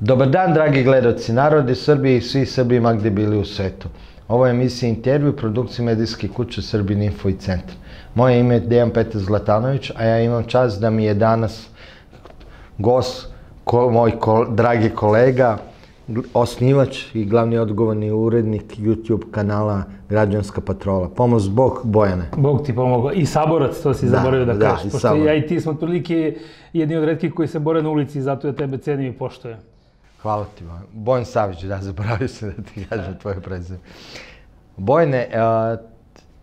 Dobar dan, dragi gledoci, narodi Srbije i svi Srbima gde bili u svetu. Ovo je emisija intervju produkcije medijske kuće Srbin Info i Centar. Moje ime je Dejan Petar Zlatanović, a ja imam čast da mi je danas gost, ko, moj ko, dragi kolega, osnivač i glavni odgovorni urednik YouTube kanala Građanska patrola. Pomoz Bog Bojane. Bog ti pomogao. I saborac, to si Da, zaboravio da, da, kažeš. i Pošto saborac. ja i ti smo otprilike jedni od redkih koji se bore na ulici, zato ja tebe cenim i poštujem. Hvala ti, Bojan. Bojan Savić, da, zaboravio sam da ti kažem tvoje prezime. Bojne, a,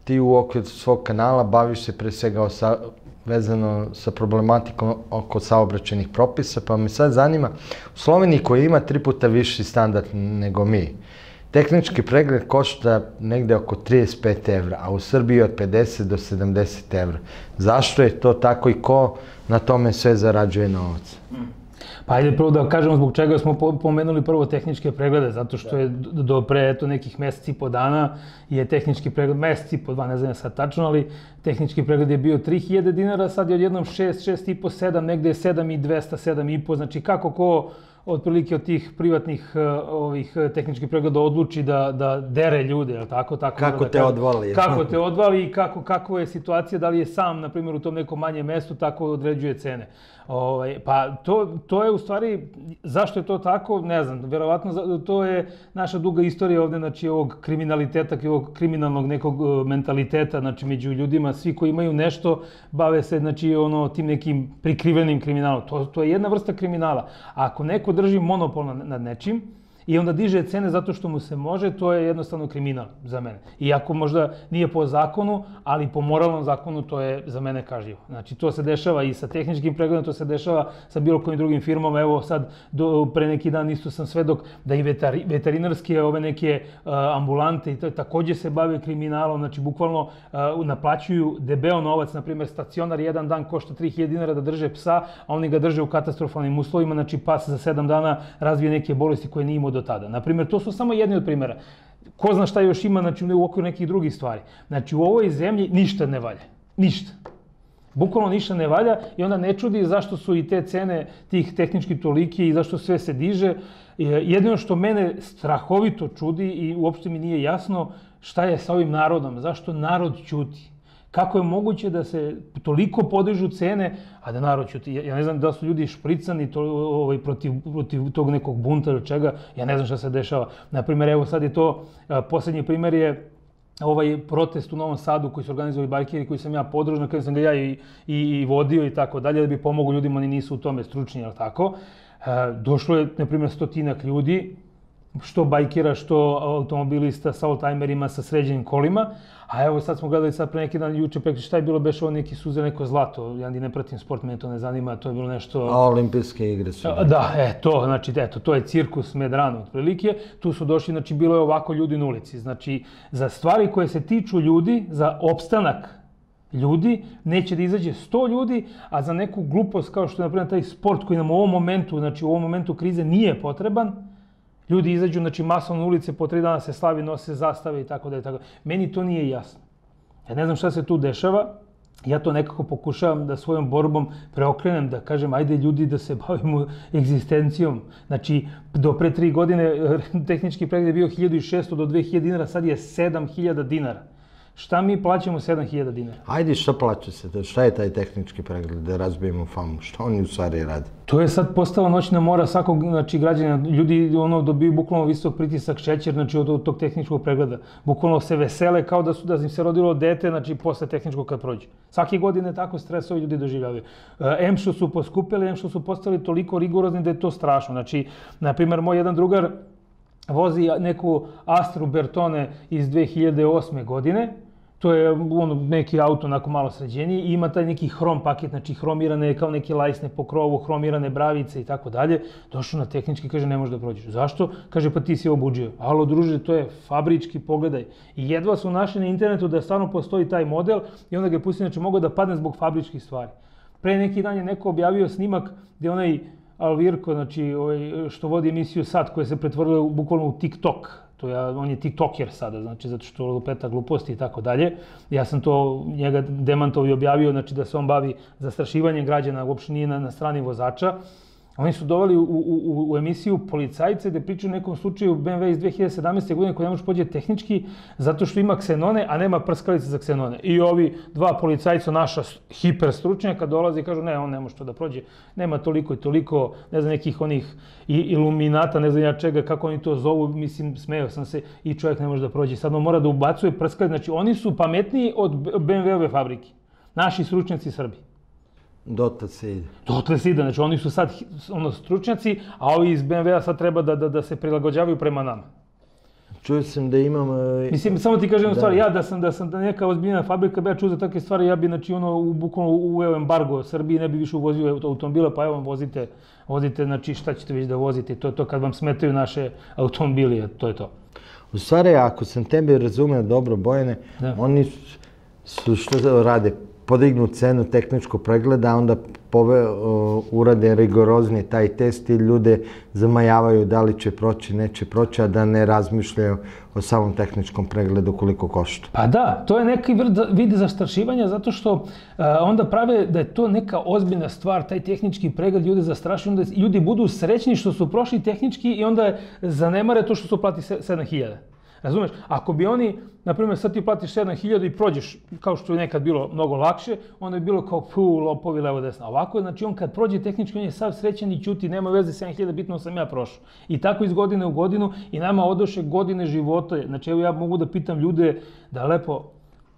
ti u okviru svog kanala baviš se pre svega sa, vezano sa problematikom oko saobraćenih propisa, pa me sad zanima, u Sloveniji koja ima tri puta viši standard nego mi, tehnički pregled košta negde oko 35 evra, a u Srbiji od 50 do 70 evra. Zašto je to tako i ko na tome sve zarađuje novac? Pa ajde prvo da kažemo zbog čega smo po- pomenuli prvo tehničke preglede, zato što je do pre eto nekih meseci i po dana je tehnički pregled, meseci i po dva, ne znam sad tačno, ali tehnički pregled je bio 3000 dinara, sad je odjednom 6, 6 i po, 7, negde je 7 i 200, 7 i po, znači kako ko otprilike od tih privatnih uh, ovih uh, tehničkih pregleda odluči da, da dere ljude, je tako? tako Kako da te kažem. odvali. Kako te odvali i kako, kako je situacija, da li je sam, na primjer, u tom nekom manjem mestu, tako određuje cene. Ovaj, pa to, to je u stvari, zašto je to tako, ne znam, verovatno to je naša duga istorija ovde, znači ovog kriminaliteta, ovog kriminalnog nekog uh, mentaliteta, znači među ljudima, svi koji imaju nešto, bave se, znači, ono, tim nekim prikrivenim kriminalom. To, to je jedna vrsta kriminala. A ako neko drži monopol nad nečim, i onda diže cene zato što mu se može, to je jednostavno kriminal za mene. Iako možda nije po zakonu, ali po moralnom zakonu to je za mene kažljivo. Znači to se dešava i sa tehničkim pregledom, to se dešava sa bilo kojim drugim firmama. Evo sad, do, pre neki dan isto sam svedok da i vetari, veterinarske ove neke uh, ambulante i to takođe se bave kriminalom, znači bukvalno uh, naplaćuju debeo novac, na primjer stacionar jedan dan košta 3000 dinara da drže psa, a oni ga drže u katastrofalnim uslovima, znači pas za 7 dana razvije neke bolesti koje nije imao do tada. Na primjer, to su samo jedni od primjera. Ko zna šta još ima znači, u okviru nekih drugih stvari. Znači, u ovoj zemlji ništa ne valja. Ništa. Bukvalno ništa ne valja i onda ne čudi zašto su i te cene tih tehnički toliki i zašto sve se diže. E, Jedino što mene strahovito čudi i uopšte mi nije jasno šta je sa ovim narodom, zašto narod ćuti. Kako je moguće da se toliko podižu cene, a da narod ćuti? Ja ja ne znam da su ljudi špricani to, ovaj, protiv, protiv tog nekog bunta ili čega, ja ne znam šta se dešava. Naprimer, evo sad je to, a, poslednji primer je ovaj protest u Novom Sadu koji su organizovali bajkeri, koji sam ja podržao, kada sam ga ja i, i, i vodio i tako dalje, da bi pomogao ljudima, oni nisu u tome stručni, jel tako? E, došlo je, na primjer, stotinak ljudi, što bajkera, što automobilista sa oldtimerima, sa sređenim kolima. A evo sad smo gledali sad pre neki dan, juče prekli, šta je bilo, beš ovo neki suze, neko zlato. Ja ni ne pratim sport, mene to ne zanima, to je bilo nešto... A olimpijske igre su. A, Da, e, to, znači, eto, to je cirkus Medrano, otprilike. Tu su došli, znači, bilo je ovako ljudi na ulici. Znači, za stvari koje se tiču ljudi, za opstanak ljudi, neće da izađe 100 ljudi, a za neku glupost kao što je, na primjer, taj sport koji nam u ovom momentu, znači u ovom momentu krize nije potreban, ljudi izađu, znači, masovno ulice, po tri dana se slavi, nose zastave i tako da i tako. Meni to nije jasno. Ja ne znam šta se tu dešava, ja to nekako pokušavam da svojom borbom preokrenem, da kažem, ajde ljudi da se bavimo egzistencijom. Znači, do pre tri godine eh, tehnički pregled je bio 1600 do 2000 dinara, sad je 7000 dinara. Šta mi plaćamo 7000 dinara? Ajde, šta plaća se? to? Šta je taj tehnički pregled da razbijemo famu? Šta oni u stvari rade? To je sad postala noćna mora svakog znači, građana. Ljudi ono, dobiju bukvalno visok pritisak šećer znači, od, od tog tehničkog pregleda. Bukvalno se vesele kao da su da im se rodilo dete znači, posle tehničkog kad prođe. Svake godine tako stresovi ljudi doživljavaju. E, em što su poskupili, em što su postali toliko rigorozni da je to strašno. Znači, na primjer, moj jedan drugar vozi neku Astru Bertone iz 2008. godine, to je ono, neki auto onako malo sređeniji i ima taj neki hrom paket, znači hromirane kao neke lajsne po krovu, hromirane bravice i tako dalje. Došao na tehnički, kaže ne može da prođeš. Zašto? Kaže pa ti si obuđio. Alo druže, to je fabrički, pogledaj. I jedva su našli na internetu da stvarno postoji taj model i onda ga je pustio, znači mogao da padne zbog fabričkih stvari. Pre neki dan je neko objavio snimak gde onaj Alvirko, znači ovaj, što vodi emisiju Sad, koja se pretvorila bukvalno u TikTok, to ja, on je tiktoker sada, znači zato što lupeta gluposti i tako dalje. Ja sam to njega demantovao i objavio, znači da se on bavi zastrašivanjem građana, uopšte nije na, na strani vozača. Oni su doveli u, u, u emisiju policajce da pričaju o nekom slučaju BMW iz 2017. godine koji ne može pođe tehnički zato što ima ksenone, a nema prskalice za ksenone. I ovi dva policajca, naša hiper stručnjaka, dolaze i kažu ne, on ne može to da prođe. Nema toliko i toliko, ne znam, nekih onih iluminata, ne znam ja čega, kako oni to zovu, mislim, smeo sam se i čovjek ne može da prođe. Sad on mora da ubacuje prskalice. Znači, oni su pametniji od BMW-ove fabrike. Naši stručnjaci Srbi. Dotle se ide. Dotle se ide, znači oni su sad ono, stručnjaci, a ovi iz BMW-a sad treba da, da, da se prilagođavaju prema nama. Čuo sam da imam... Uh, Mislim, samo ti kažem da. stvar, ja da sam, da sam da neka ozbiljna fabrika, bi ja čuo za takve stvari, ja bi, znači, ono, u, bukvalno uveo embargo Srbiji, ne bi više uvozio automobila, pa evo vozite, vozite, znači, šta ćete već da vozite, to je to kad vam smetaju naše automobili, to je to. U stvari, ako sam tebe razumeo dobro, Bojene, da. oni su, što rade, podignu cenu tehničkog pregleda, onda pove, urade rigoroznije taj test i ljude zamajavaju da li će proći, neće proći, a da ne razmišljaju o samom tehničkom pregledu koliko košta. Pa da, to je neki vid zastrašivanja zato što uh, onda prave da je to neka ozbiljna stvar, taj tehnički pregled ljude zastrašuju, onda ljudi budu srećni što su prošli tehnički i onda zanemare to što su plati 7000. Razumeš? Ako bi oni, na primjer, sad ti platiš 7000 i prođeš, kao što je nekad bilo mnogo lakše, onda bi bilo kao, pu, lopovi, levo, desno. Ovako, znači, on kad prođe tehnički, on je sav srećan i čuti, nema veze 7000, bitno sam ja prošao. I tako iz godine u godinu i nama odoše godine života. Znači, evo ja mogu da pitam ljude da lepo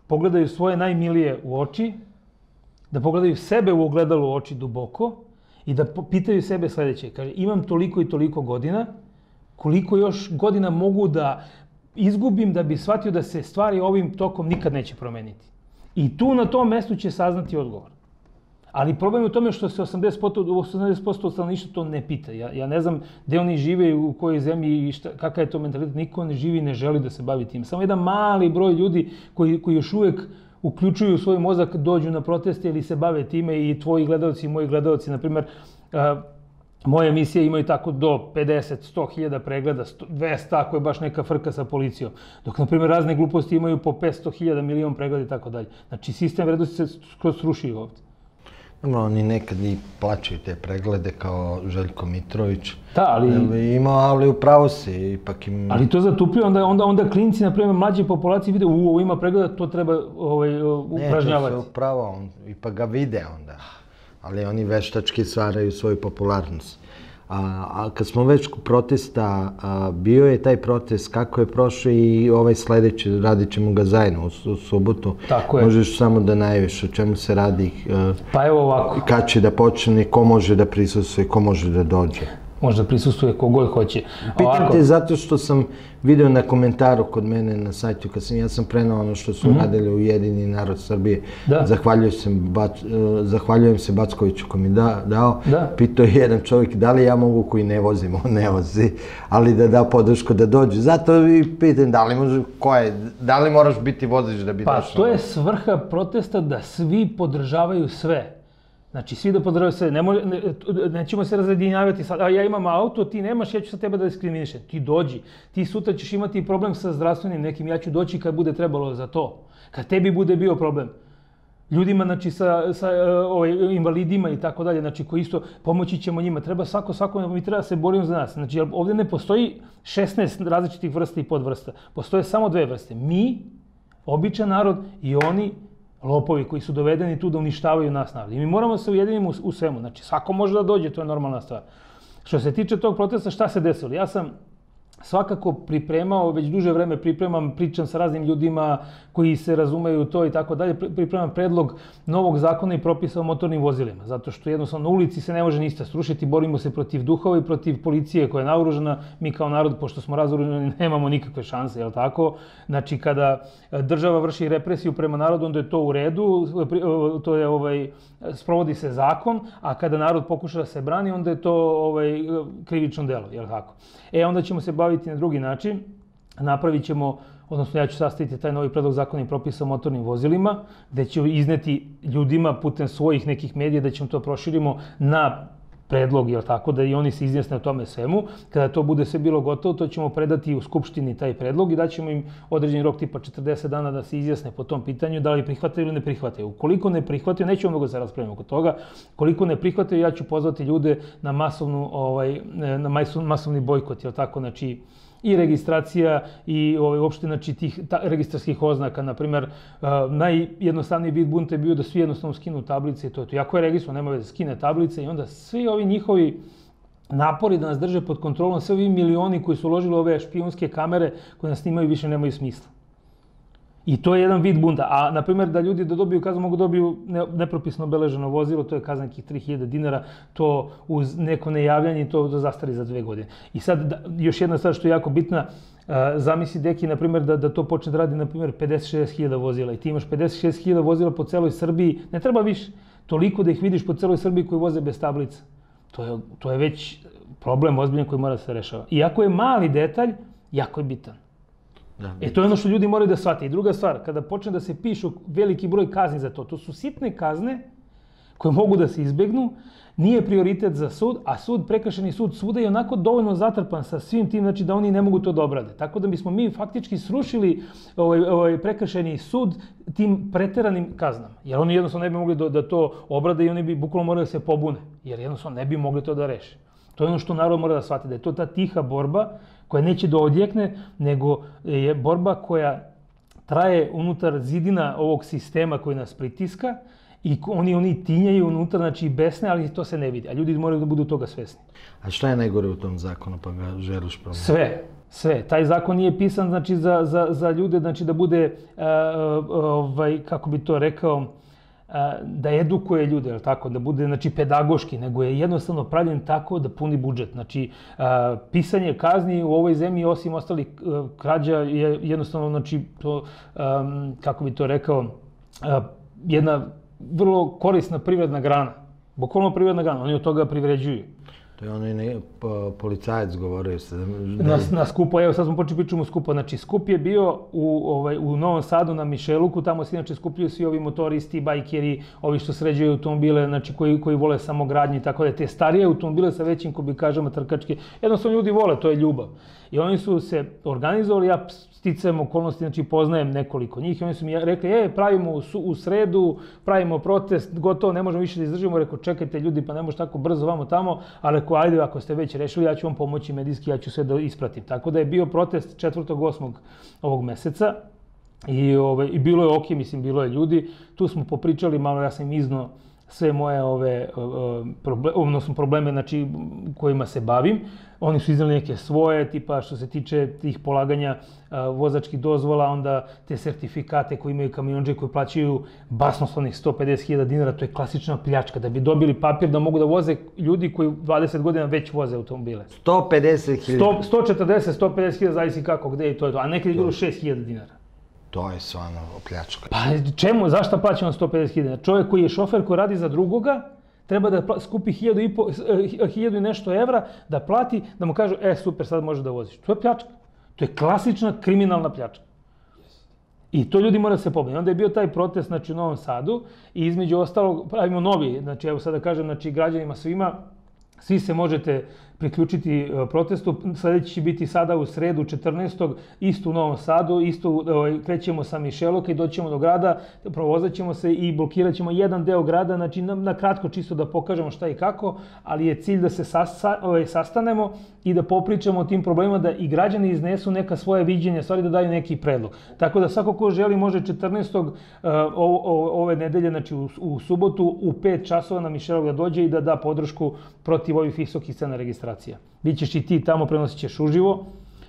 pogledaju svoje najmilije u oči, da pogledaju sebe u ogledalu u oči duboko i da pitaju sebe sledeće. Kaže, imam toliko i toliko godina, koliko još godina mogu da izgubim da bi shvatio da se stvari ovim tokom nikad neće promeniti. I tu na tom mestu će saznati odgovor. Ali problem je u tome što se 80%, 80 stanovništva to ne pita. Ja, ja ne znam gde oni žive, u kojoj zemlji i šta, kakav je to mentalitet. Niko ne živi i ne želi da se bavi tim. Samo jedan mali broj ljudi koji, koji još uvek uključuju svoj mozak, dođu na proteste ili se bave time i tvoji gledalci i moji gledalci, na primer, Moje emisije imaju tako do 50, 100 hiljada pregleda, 200 ako je baš neka frka sa policijom. Dok, na primjer, razne gluposti imaju po 500 hiljada, milion pregleda i tako dalje. Znači, sistem vrednosti se skroz srušio ovde. Dobro, oni nekad i plaćaju te preglede kao Željko Mitrović. Da, ali... Ima, ali upravo se, ipak im... Ali to zatupio, onda, onda, onda klinci, na primjer, mlađe populacije vide, u, ovo ima pregleda, to treba ovaj, upražnjavati. Ne, to se upravo, on, ipak ga vide onda ali oni veštački stvaraju svoju popularnost. A, a kad smo već u protesta, a, bio je taj protest, kako je prošao i ovaj sledeći, radit ćemo ga zajedno u, u subotu. Tako je. Možeš samo da najaviš o čemu se radi. A, pa evo ovako. Kad će da počne, ko može da prisustuje, ko može da dođe možda prisustuje kogod hoće. Pitam Ovako. te zato što sam video na komentaru kod mene na sajtu, kad sam, ja sam prenao ono što su mm -hmm. radili u Jedini narod Srbije. Da. Zahvaljujem se, Bac, uh, zahvaljujem se Backoviću ko mi da, dao. Da. Pitao je jedan čovjek da li ja mogu koji ne vozim, on ne vozi, ali da da podršku da dođe. Zato i pitam da li može, ko je, da li moraš biti voziš da bi pa, došao? Pa to je svrha protesta da svi podržavaju sve. Znači, svi da podržavaju sve. Ne može, ne, nećemo se razredinjavati sad, a ja imam auto, ti nemaš, ja ću sa tebe da diskriminišem. Ti dođi. Ti sutra ćeš imati problem sa zdravstvenim nekim, ja ću doći kad bude trebalo za to. Kad tebi bude bio problem. Ljudima, znači, sa, sa ovaj, invalidima i tako dalje, znači, koji isto pomoći ćemo njima. Treba svako, svako, mi treba da se borimo za nas. Znači, ovdje ne postoji 16 različitih vrsta i podvrsta. Postoje samo dve vrste. Mi, običan narod, i oni lopovi koji su dovedeni tu da uništavaju nas narod. I mi moramo se ujediniti u, u svemu. Znači, svako može da dođe, to je normalna stvar. Što se tiče tog protesta, šta se desilo? Ja sam svakako pripremao, već duže vreme pripremam, pričam sa raznim ljudima koji se razumeju to i tako dalje, pripremam predlog novog zakona i propisa o motornim vozilima, zato što jednostavno na ulici se ne može ništa srušiti, borimo se protiv duhova i protiv policije koja je naoružena, mi kao narod, pošto smo razoruženi, nemamo nikakve šanse, jel tako? Znači, kada država vrši represiju prema narodu, onda je to u redu, to je, ovaj, sprovodi se zakon, a kada narod pokuša da se brani, onda je to ovaj, krivično delo, jel tako? E, onda ćemo se baviti na drugi način, napravit ćemo odnosno ja ću sastaviti taj novi predlog zakona i propisa o motornim vozilima, gde ću izneti ljudima putem svojih nekih medija, da ćemo to proširimo na predlog, jel tako, da i oni se izjasne o tome svemu. Kada to bude sve bilo gotovo, to ćemo predati u Skupštini taj predlog i daćemo im određeni rok tipa 40 dana da se izjasne po tom pitanju, da li prihvataju ili ne prihvataju. Ukoliko ne prihvataju, nećemo mnogo se raspraviti oko toga, koliko ne prihvataju, ja ću pozvati ljude na masovnu, ovaj, na masovni bojkot, jel tako, znači, i registracija i ovaj, uopšte znači, tih ta, registarskih oznaka. Naprimer, uh, najjednostavniji vid bunta je bio da svi jednostavno skinu tablice i to je to. Jako je registro, nema veze, skine tablice i onda svi ovi njihovi napori da nas drže pod kontrolom, sve ovi milioni koji su uložili ove špijunske kamere koje nas snimaju više nemaju smisla. I to je jedan vid bunda. A, na primjer, da ljudi da dobiju kaznu, mogu da dobiju nepropisno obeleženo vozilo, to je kazna nekih 3000 dinara, to uz neko nejavljanje, to da zastari za dve godine. I sad, da, još jedna stvar što je jako bitna, uh, zamisli deki, na primjer, da, da to počne da radi, na primjer, 56.000 vozila i ti imaš 56.000 vozila po celoj Srbiji, ne treba više, toliko da ih vidiš po celoj Srbiji koji voze bez tablica. To je, to je već problem ozbiljan koji mora da se rešava. Iako je mali detalj, jako je bitan. Da, e, to je ono što ljudi moraju da shvate. I druga stvar, kada počne da se pišu veliki broj kazni za to, to su sitne kazne koje mogu da se izbegnu, nije prioritet za sud, a sud, prekršeni sud svuda je onako dovoljno zatrpan sa svim tim, znači da oni ne mogu to da obrade. Tako da bismo mi faktički srušili ovaj, ovaj prekršeni sud tim preteranim kaznama. Jer oni jednostavno ne bi mogli da, da to obrade i oni bi bukvalno morali da se pobune. Jer jednostavno ne bi mogli to da reše. To je ono što narod mora da shvati, da je to ta tiha borba koja neće da odjekne, nego je borba koja traje unutar zidina ovog sistema koji nas pritiska i oni oni tinjaju unutar, znači besne, ali to se ne vidi. A ljudi moraju da budu toga svesni. A šta je najgore u tom zakonu, pa ga želiš promeniti? Sve. Sve. Taj zakon nije pisan znači, za, za, za ljude, znači da bude, uh, ovaj, kako bi to rekao, da edukuje ljude, tako, da bude znači pedagoški, nego je jednostavno pravljen tako da puni budžet. Znači pisanje kazni u ovoj zemlji osim ostalih krađa je jednostavno znači to kako bi to rekao jedna vrlo korisna privredna grana. Bukvalno privredna grana, oni od toga privređuju. To je onaj ne, policajac govorio se. Da... Na, na skupo, evo sad smo počeli pričamo skupo. Znači, skup je bio u, ovaj, u Novom Sadu na Mišeluku, tamo se inače skupljaju svi ovi motoristi, bajkeri, ovi što sređuju automobile, znači koji, koji vole samo gradnje i tako da. Te starije automobile sa većim kubikažama trkačke, jednostavno ljudi vole, to je ljubav. I oni su se organizovali, ja sticajem okolnosti, znači poznajem nekoliko njih i oni su mi rekli, e, pravimo u, u sredu, pravimo protest, gotovo, ne možemo više da izdržimo, rekao, čekajte ljudi, pa ne može tako brzo vamo tamo, ali rekao, ajde, ako ste već rešili, ja ću vam pomoći medijski, ja ću sve da ispratim. Tako da je bio protest 4. 8. ovog meseca, I, ove, ovaj, I bilo je ok, mislim, bilo je ljudi. Tu smo popričali malo, ja sam izno sve moje ove probleme, odnosno probleme znači, kojima se bavim. Oni su iznali neke svoje, tipa što se tiče tih polaganja vozačkih dozvola, onda te sertifikate koje imaju kamionđe koji plaćaju basnoslovnih 150.000 dinara, to je klasična pljačka. Da bi dobili papir da mogu da voze ljudi koji 20 godina već voze automobile. 150.000? 140, 150.000, zavisi kako, gde je to, a je bilo 6.000 dinara. To je stvarno pljačka. Pa čemu, zašto plaćamo 150.000? Čovjek koji je šofer koji radi za drugoga, treba da skupi hiljadu i, po, eh, hiljadu i nešto evra, da plati, da mu kažu, e, super, sad može da voziš. To je pljačka. To je klasična kriminalna pljačka. I to ljudi mora da se pobiti. Onda je bio taj protest znači, u Novom Sadu i između ostalog pravimo novi, znači evo sad da kažem, znači građanima svima, svi se možete priključiti e, protestu. Sledeći će biti sada u sredu 14. isto u Novom Sadu, isto ovaj, krećemo sa Mišeloka i doćemo do grada, provozat ćemo se i blokirat ćemo jedan deo grada, znači na, na kratko čisto da pokažemo šta i kako, ali je cilj da se ovaj, sastanemo i da popričamo o tim problemima, da i građani iznesu neka svoje viđenja, stvari da daju neki predlog. Tako da svako ko želi može 14. Uh, o, o, ove nedelje, znači u, subotu, u 5 časova na Mišelog da dođe i da da podršku protiv ovih visokih cena registracija. Bićeš i ti tamo, prenosit ćeš uživo,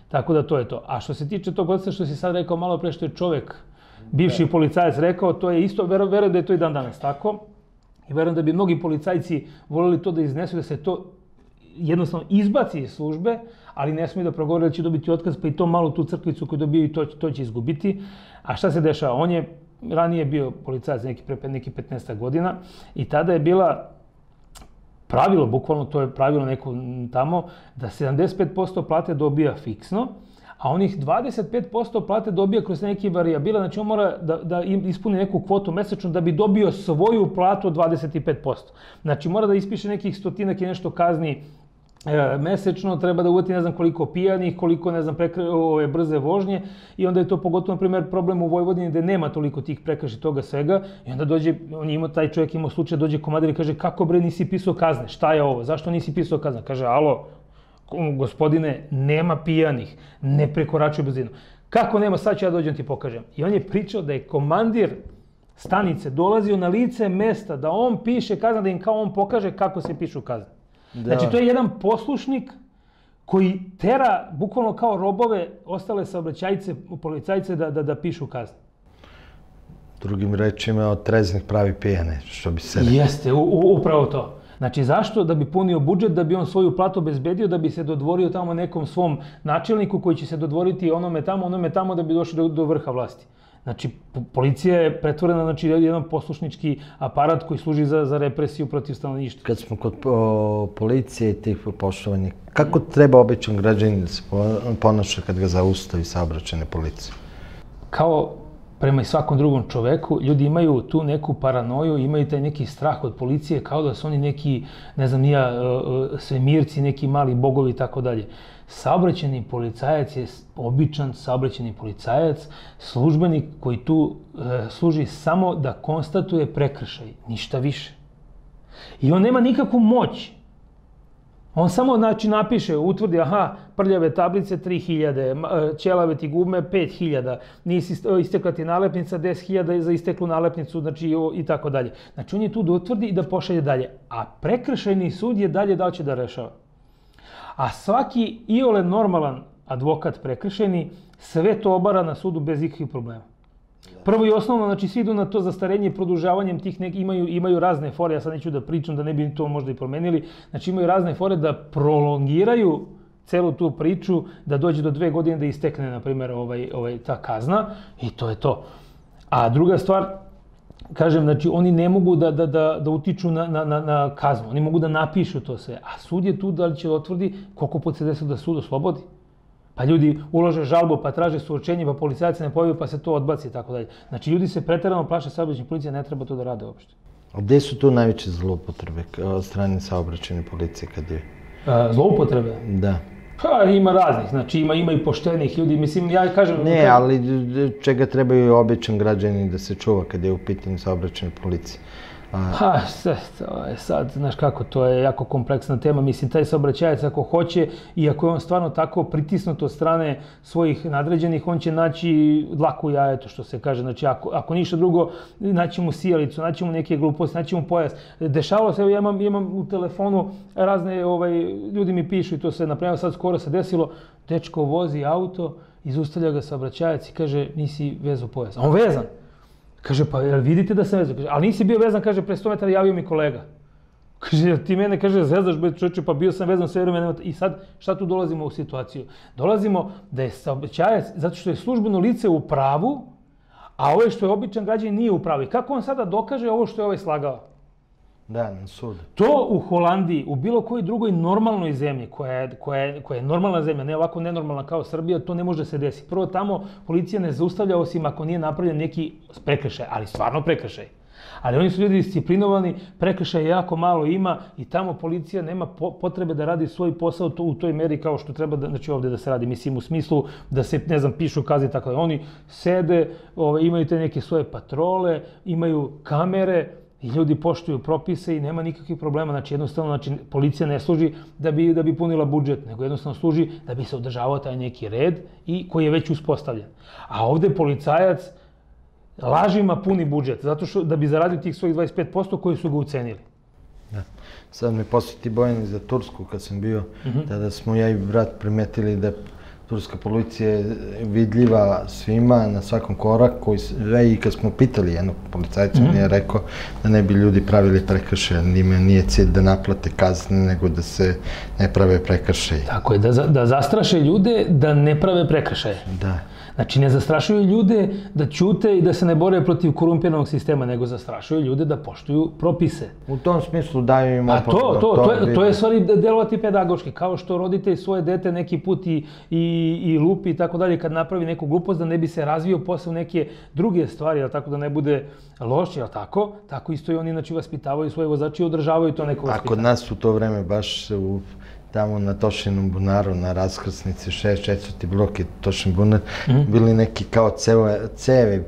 tako da to je to. A što se tiče tog odsta što si sad rekao malo pre što je čovek, bivši da. policajac rekao, to je isto, verujem vero da je to i dan danas tako. I verujem da bi mnogi policajci volili to da iznesu, da se to jednostavno izbaci iz službe, ali ne smije da progovore da će dobiti otkaz, pa i to malo tu crkvicu koju dobiju to, to će izgubiti. A šta se dešava? On je ranije bio policajac neki pre neki 15 godina i tada je bila pravilo, bukvalno to je pravilo neko tamo, da 75% plate dobija fiksno, a onih 25% plate dobija kroz neke varijabile, znači on mora da, da ispuni neku kvotu mesečno da bi dobio svoju platu od 25%. Znači mora da ispiše nekih stotinak i nešto kazni e, mesečno treba da uvati ne znam koliko pijanih, koliko ne znam prekre, ove, brze vožnje i onda je to pogotovo na primjer problem u Vojvodini gde nema toliko tih prekrši toga svega i onda dođe, on ima taj čovjek imao slučaj, dođe komadar i kaže kako bre nisi pisao kazne, šta je ovo, zašto nisi pisao kazne? Kaže alo, gospodine, nema pijanih, ne prekoračuju brzinu. Kako nema, sad ću ja dođem ti pokažem. I on je pričao da je komandir stanice dolazio na lice mesta, da on piše kazna, da im kao on pokaže kako se pišu kazne. Da. Znači, to je jedan poslušnik koji tera bukvalno kao robove ostale saobraćajce, policajce da, da, da pišu kazne. Drugim rečima, od treznih pravi pijane, što bi se... Jeste, u, u, upravo to. Znači, zašto? Da bi punio budžet, da bi on svoju platu obezbedio, da bi se dodvorio tamo nekom svom načelniku koji će se dodvoriti onome tamo, onome tamo da bi došli do, do vrha vlasti. Znači, policija je pretvorena znači, jedan poslušnički aparat koji služi za, za represiju protiv stanovništva. Kad smo kod o, policije i tih poštovanja, kako treba običan građanin da se ponaša kad ga zaustavi saobraćene policije? Kao prema svakom drugom čoveku, ljudi imaju tu neku paranoju, imaju taj neki strah od policije, kao da su oni neki, ne znam, nija, e, e, svemirci, neki mali bogovi i tako dalje. Saobraćeni policajac je običan saobraćeni policajac, službenik koji tu e, služi samo da konstatuje prekršaj, ništa više. I on nema nikakvu moć On samo znači napiše, utvrdi, aha, prljave tablice 3000, ćelave ti gume 5000, nisi istekla ti nalepnica 10.000 za isteklu nalepnicu, znači i tako dalje. Znači on je tu da utvrdi i da pošalje dalje. A prekršajni sud je dalje da će da rešava. A svaki iole normalan advokat prekršajni sve to obara na sudu bez ikakvih problema. Prvo i osnovno, znači svi idu na to zastarenje produžavanjem tih nek, imaju, imaju razne fore, ja sad neću da pričam da ne bi to možda i promenili, znači imaju razne fore da prolongiraju celu tu priču, da dođe do dve godine da istekne, na primjer, ovaj, ovaj, ta kazna i to je to. A druga stvar, kažem, znači oni ne mogu da, da, da, da utiču na, na, na, na kaznu, oni mogu da napišu to sve, a sud je tu da li će da otvrdi koliko put se desilo da sud oslobodi. Pa ljudi ulože žalbu, pa traže suočenje, pa policajac ne pojavi, pa se to odbaci i tako dalje. Znači ljudi se preterano plaše saobraćajne policije, ne treba to da rade uopšte. A gde su tu najveće zloupotrebe od strane saobraćajne policije kad je? A, zloupotrebe? Da. Pa ima raznih, znači ima, ima i poštenih ljudi, mislim, ja kažem... Ne, ali čega trebaju običan građani da se čuva kad je u pitanju saobraćajne policije? Pa, sve, to je sad, znaš kako, to je jako kompleksna tema. Mislim, taj saobraćajac ako hoće i ako je on stvarno tako pritisnut od strane svojih nadređenih, on će naći dlaku jajeto, što se kaže. Znači, ako, ako ništa drugo, naći mu sijalicu, naći mu neke gluposti, naći mu pojas. Dešavalo se, evo, ja imam, imam u telefonu razne, ovaj, ljudi mi pišu i to se, napravimo sad skoro se desilo, dečko vozi auto, izustavlja ga saobraćajac i kaže, nisi vezu pojas. A on vezan. Kaže, pa jel vidite da sam vezan? Kaže, ali nisi bio vezan, kaže, pre 100 metara javio mi kolega. Kaže, jel ti mene, kaže, zezdaš, be čoče, pa bio sam vezan sve vreme. I sad, šta tu dolazimo u situaciju? Dolazimo da je saobraćajac, zato što je službeno lice u pravu, a ovaj što je običan građan nije u pravu. I kako on sada dokaže ovo što je ovaj slagao? Da, na sud. To u Holandiji, u bilo kojoj drugoj normalnoj zemlji, koja je, koja je, koja je normalna zemlja, ne ovako nenormalna kao Srbija, to ne može se desiti. Prvo, tamo policija ne zaustavlja osim ako nije napravljen neki prekršaj, ali stvarno prekršaj. Ali oni su ljudi disciplinovani, prekršaja jako malo ima i tamo policija nema potrebe da radi svoj posao to, u toj meri kao što treba da, znači ovde da se radi. Mislim u smislu da se, ne znam, pišu kazni tako da. Oni sede, ove, ovaj, imaju te neke svoje patrole, imaju kamere, I ljudi poštuju propise i nema nikakvih problema. Znači, jednostavno, znači, policija ne služi da bi, da bi punila budžet, nego jednostavno služi da bi se održavao taj neki red i koji je već uspostavljen. A ovde policajac lažima puni budžet, zato što da bi zaradio tih svojih 25% koji su ga ucenili. Da. Sad me posjeti Bojan za Tursku kad sam bio, mm -hmm. tada smo ja i brat primetili da turska policija je vidljiva svima na svakom koraku i kad smo pitali jednog policajca, mm -hmm. on je rekao da ne bi ljudi pravili prekršaje, njima nije cilj da naplate kazne, nego da se ne prave prekršaje. Tako je, da, da zastraše ljude da ne prave prekršaje. Da. Znači, ne zastrašuju ljude da ćute i da se ne bore protiv korumpiranog sistema, nego zastrašuju ljude da poštuju propise. U tom smislu daju im A to, opomenu, to, to, je, vidim. to je stvari delovati pedagoški, kao što roditelj svoje dete neki put i, i, i lupi i tako dalje, kad napravi neku glupost, da ne bi se razvio posle u neke druge stvari, jel tako da ne bude loš, jel tako? Tako isto i oni, znači, vaspitavaju svoje vozače i održavaju to neko A vaspitanje. kod nas u to vreme baš u, tamo na Tošinom bunaru, na raskrsnici 6. blok i Tošin bunar, Mhm. bili neki kao ceve, cevi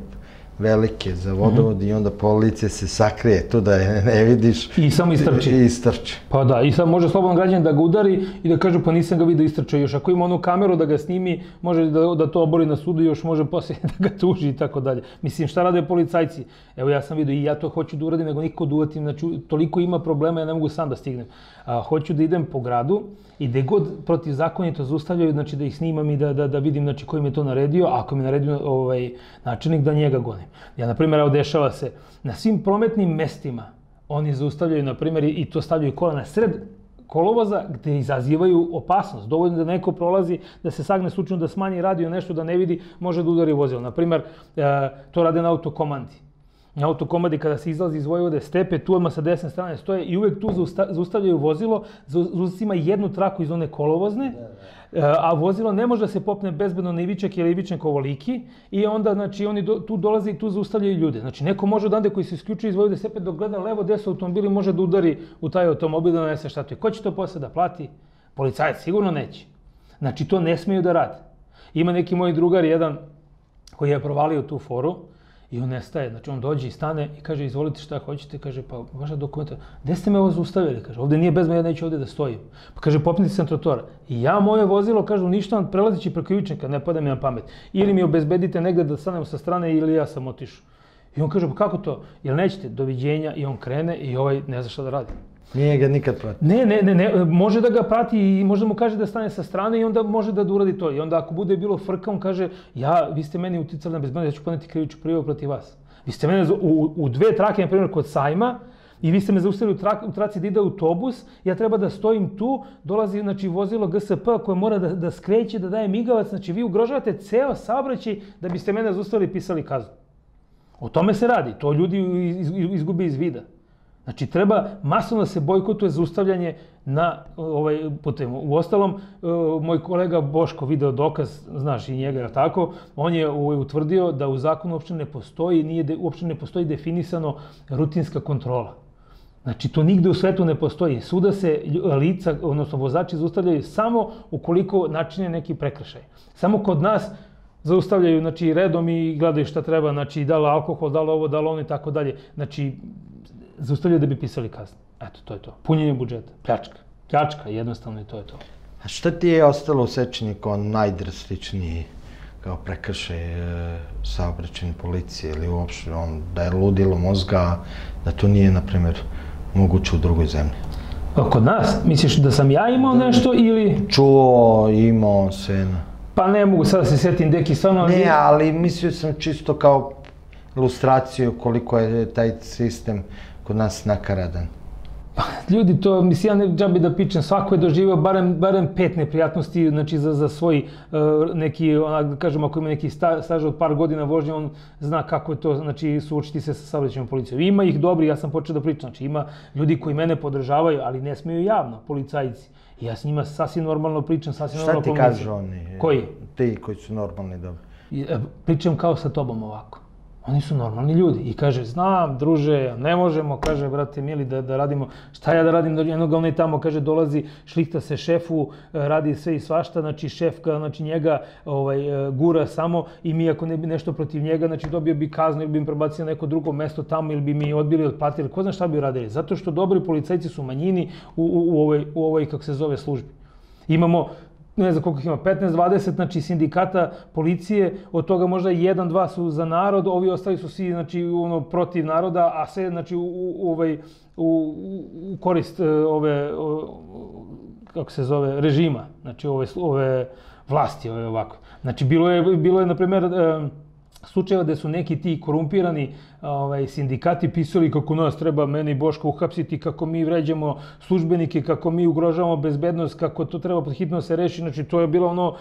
velike za vodovod i onda policija se sakrije tu da je ne vidiš. I samo istrči. I istrči. Pa da, i sad može slobodno građanin da ga udari i da kaže pa nisam ga vidio istrčao još. Ako ima onu kameru da ga snimi, može da, da to obori na sudu i još može poslije da ga tuži i tako dalje. Mislim, šta rade policajci? Evo ja sam vidio i ja to hoću da uradim, nego niko da uvatim, znači toliko ima problema, ja ne mogu sam da stignem. A, hoću da idem po gradu i gde god protivzakonito zaustavljaju, znači da ih snimam i da, da, da vidim znači, ko im je to naredio, a ako mi je naredio ovaj, načelnik, da njega gonim. Ja, na primjer, evo dešava se na svim prometnim mestima, oni zaustavljaju, na primjer, i to stavljaju kola na sred kolovoza gde izazivaju opasnost. Dovoljno da neko prolazi, da se sagne slučajno da smanji radio nešto, da ne vidi, može da udari vozilo. Na primjer, e, to rade na autokomandi. Na autokomandi kada se izlazi iz Vojvode stepe, tu odmah sa desne strane stoje i uvek tu zausta- zaustavljaju vozilo, zauzima jednu traku iz one kolovozne, e, a vozilo ne može da se popne bezbedno na Ivičak ili Ivičak ovoliki i onda znači oni do, tu dolaze i tu zaustavljaju ljude. Znači neko može odande koji se isključuje iz Vojvode stepe dok gleda levo desno automobil i može da udari u taj automobil da nanese štetu. I Ko će to posle da plati? Policajac sigurno neće. Znači to ne smeju da rade. Ima neki moj drugar jedan koji je provalio tu foru i on nestaje. Znači on dođe i stane i kaže izvolite šta hoćete, kaže pa vaša dokumenta, gde ste me ovo zaustavili? Kaže ovde nije bezme, ja neću ovde da stojim. Pa kaže popnite se na. I ja moje vozilo, kaže uništavam prelazići preko Ivičnika, ne pada mi na pamet. Ili mi obezbedite negde da stanem sa strane ili ja sam otišao. I on kaže pa kako to? Jel nećete? Doviđenja i on krene i ovaj ne zna šta da radi. Nije ga nikad pratio. Ne, ne, ne, ne, može da ga prati i može mu kaže da stane sa strane i onda može da uradi to. I onda ako bude bilo frka, on kaže, ja, vi ste meni uticali na bezbednost, ja ću podneti krivičnu prijavu protiv vas. Vi ste mene u, u dve trake, na primjer, kod sajma, i vi ste me zaustavili u, trak, u traci da ide autobus, ja treba da stojim tu, dolazi znači, vozilo GSP koje mora da, da skreće, da daje migavac, znači vi ugrožavate ceo saobraćaj da biste mene zaustavili i pisali kaznu. O tome se radi, to ljudi iz- iz- izgube iz vida. Znači, treba masovno da se bojkotuje zaustavljanje na ovaj putem. U ostalom, e, moj kolega Boško video dokaz, znaš i njega, je tako? On je ovaj, utvrdio da u zakonu uopšte ne postoji, nije de, uopšte ne postoji definisano rutinska kontrola. Znači, to nigde u svetu ne postoji. Svuda se lica, odnosno vozači zaustavljaju samo ukoliko načine neki prekršaj. Samo kod nas zaustavljaju znači, redom i gledaju šta treba, znači da li alkohol, da li ovo, da li ono i tako dalje. Znači, zaustavljaju da bi pisali kazne. Eto, to je to. Punjenje budžeta. Pljačka. Pljačka, jednostavno i to je to. A šta ti je ostalo u Sečniku on najdrastičniji kao prekršaj e, saobraćajne policije ili uopšte on, da je ludilo mozga, da to nije, na primjer, moguće u drugoj zemlji? A Kod nas, misliš da sam ja imao nešto ili... Čuo, imao sve. na- Pa ne mogu sad da se sjetim deki, stvarno... Ne, ali mislio sam čisto kao ilustraciju koliko je taj sistem kod nas nakaradan. Ljudi, to, mislim, ja ne džabi da pičem, svako je doživio barem, barem pet neprijatnosti, znači za, za svoj uh, neki, onak, da kažem, ako ima neki sta, staž od par godina vožnje, on zna kako je to, znači, suočiti se sa saobraćajnom policijom. Ima ih dobri, ja sam počeo da pričam, znači ima ljudi koji mene podržavaju, ali ne smeju javno, policajci. I ja s njima sasvim normalno pričam, sasvim Šta normalno ti komuniciram. kažu oni? Koji? Ti koji su normalni dobri. I, e, pričam kao sa tobom ovako. Oni su normalni ljudi i kaže, znam, druže, ne možemo, kaže, brate mili, da, da radimo, šta ja da radim, jednog onaj tamo, kaže, dolazi, šlihta se šefu, e, radi sve i svašta, znači šef znači njega ovaj, e, gura samo i mi ako ne bi nešto protiv njega, znači dobio bi kaznu ili bi im prebacio neko drugo mesto tamo ili bi mi odbili otplatili, ko zna šta bi radili. Zato što dobri policajci su manjini u, u, u, ovoj, u ovoj, kako se zove, službi. Imamo ne znam koliko ih ima, 15-20, znači sindikata policije, od toga možda jedan, dva su za narod, ovi ostali su svi znači, ono, protiv naroda, a sve znači, u, u, u ovaj, u, u korist e, ove, o, kako se zove, režima, znači ove, ove vlasti, ove ovako. Znači bilo je, bilo je na primjer, e, slučajeva gde su neki ti korumpirani ovaj, sindikati pisali kako nas treba mene i Boška uhapsiti, kako mi vređamo službenike, kako mi ugrožavamo bezbednost, kako to treba pod hitno da se reši. Znači, to je bilo ono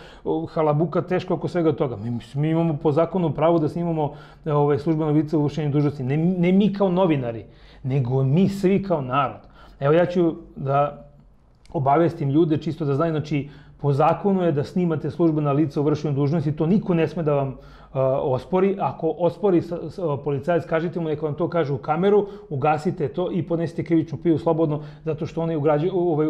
halabuka teško oko svega toga. Mi, mi imamo po zakonu pravo da snimamo ovaj, službeno lice u vršenju dužnosti. Ne, ne mi kao novinari, nego mi svi kao narod. Evo ja ću da obavestim ljude čisto da znaju, znači po zakonu je da snimate službena lica u vršenju dužnosti, to niko ne sme da vam ospori. Ako ospori policajac, kažite mu neka vam to kaže u kameru, ugasite to i podnesite krivičnu piju slobodno, zato što oni ovaj,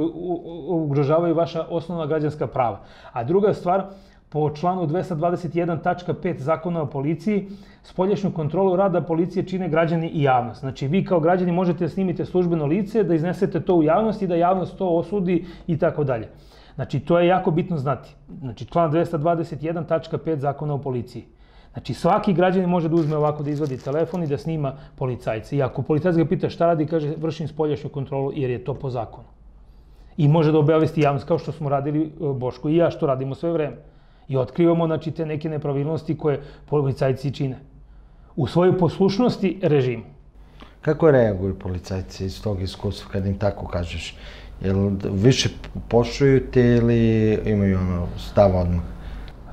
ugrožavaju vaša osnovna građanska prava. A druga stvar, po članu 221.5 zakona o policiji, spolješnju kontrolu rada policije čine građani i javnost. Znači, vi kao građani možete da snimite službeno lice, da iznesete to u javnost i da javnost to osudi i tako dalje. Znači, to je jako bitno znati. Znači, član 221.5 zakona o policiji. Znači, svaki građanin može da uzme ovako, da izvadi telefon i da snima policajce. I ako policajac ga pita šta radi, kaže vršim spoljašnju kontrolu jer je to po zakonu. I može da obavesti javnost kao što smo radili e, Boško i ja, što radimo sve vreme. I otkrivamo znači, te neke nepravilnosti koje policajci čine. U svojoj poslušnosti režimu. Kako reaguju policajci iz tog iskustva kad im tako kažeš? Jel više pošuju te ili imaju ono stav odmah?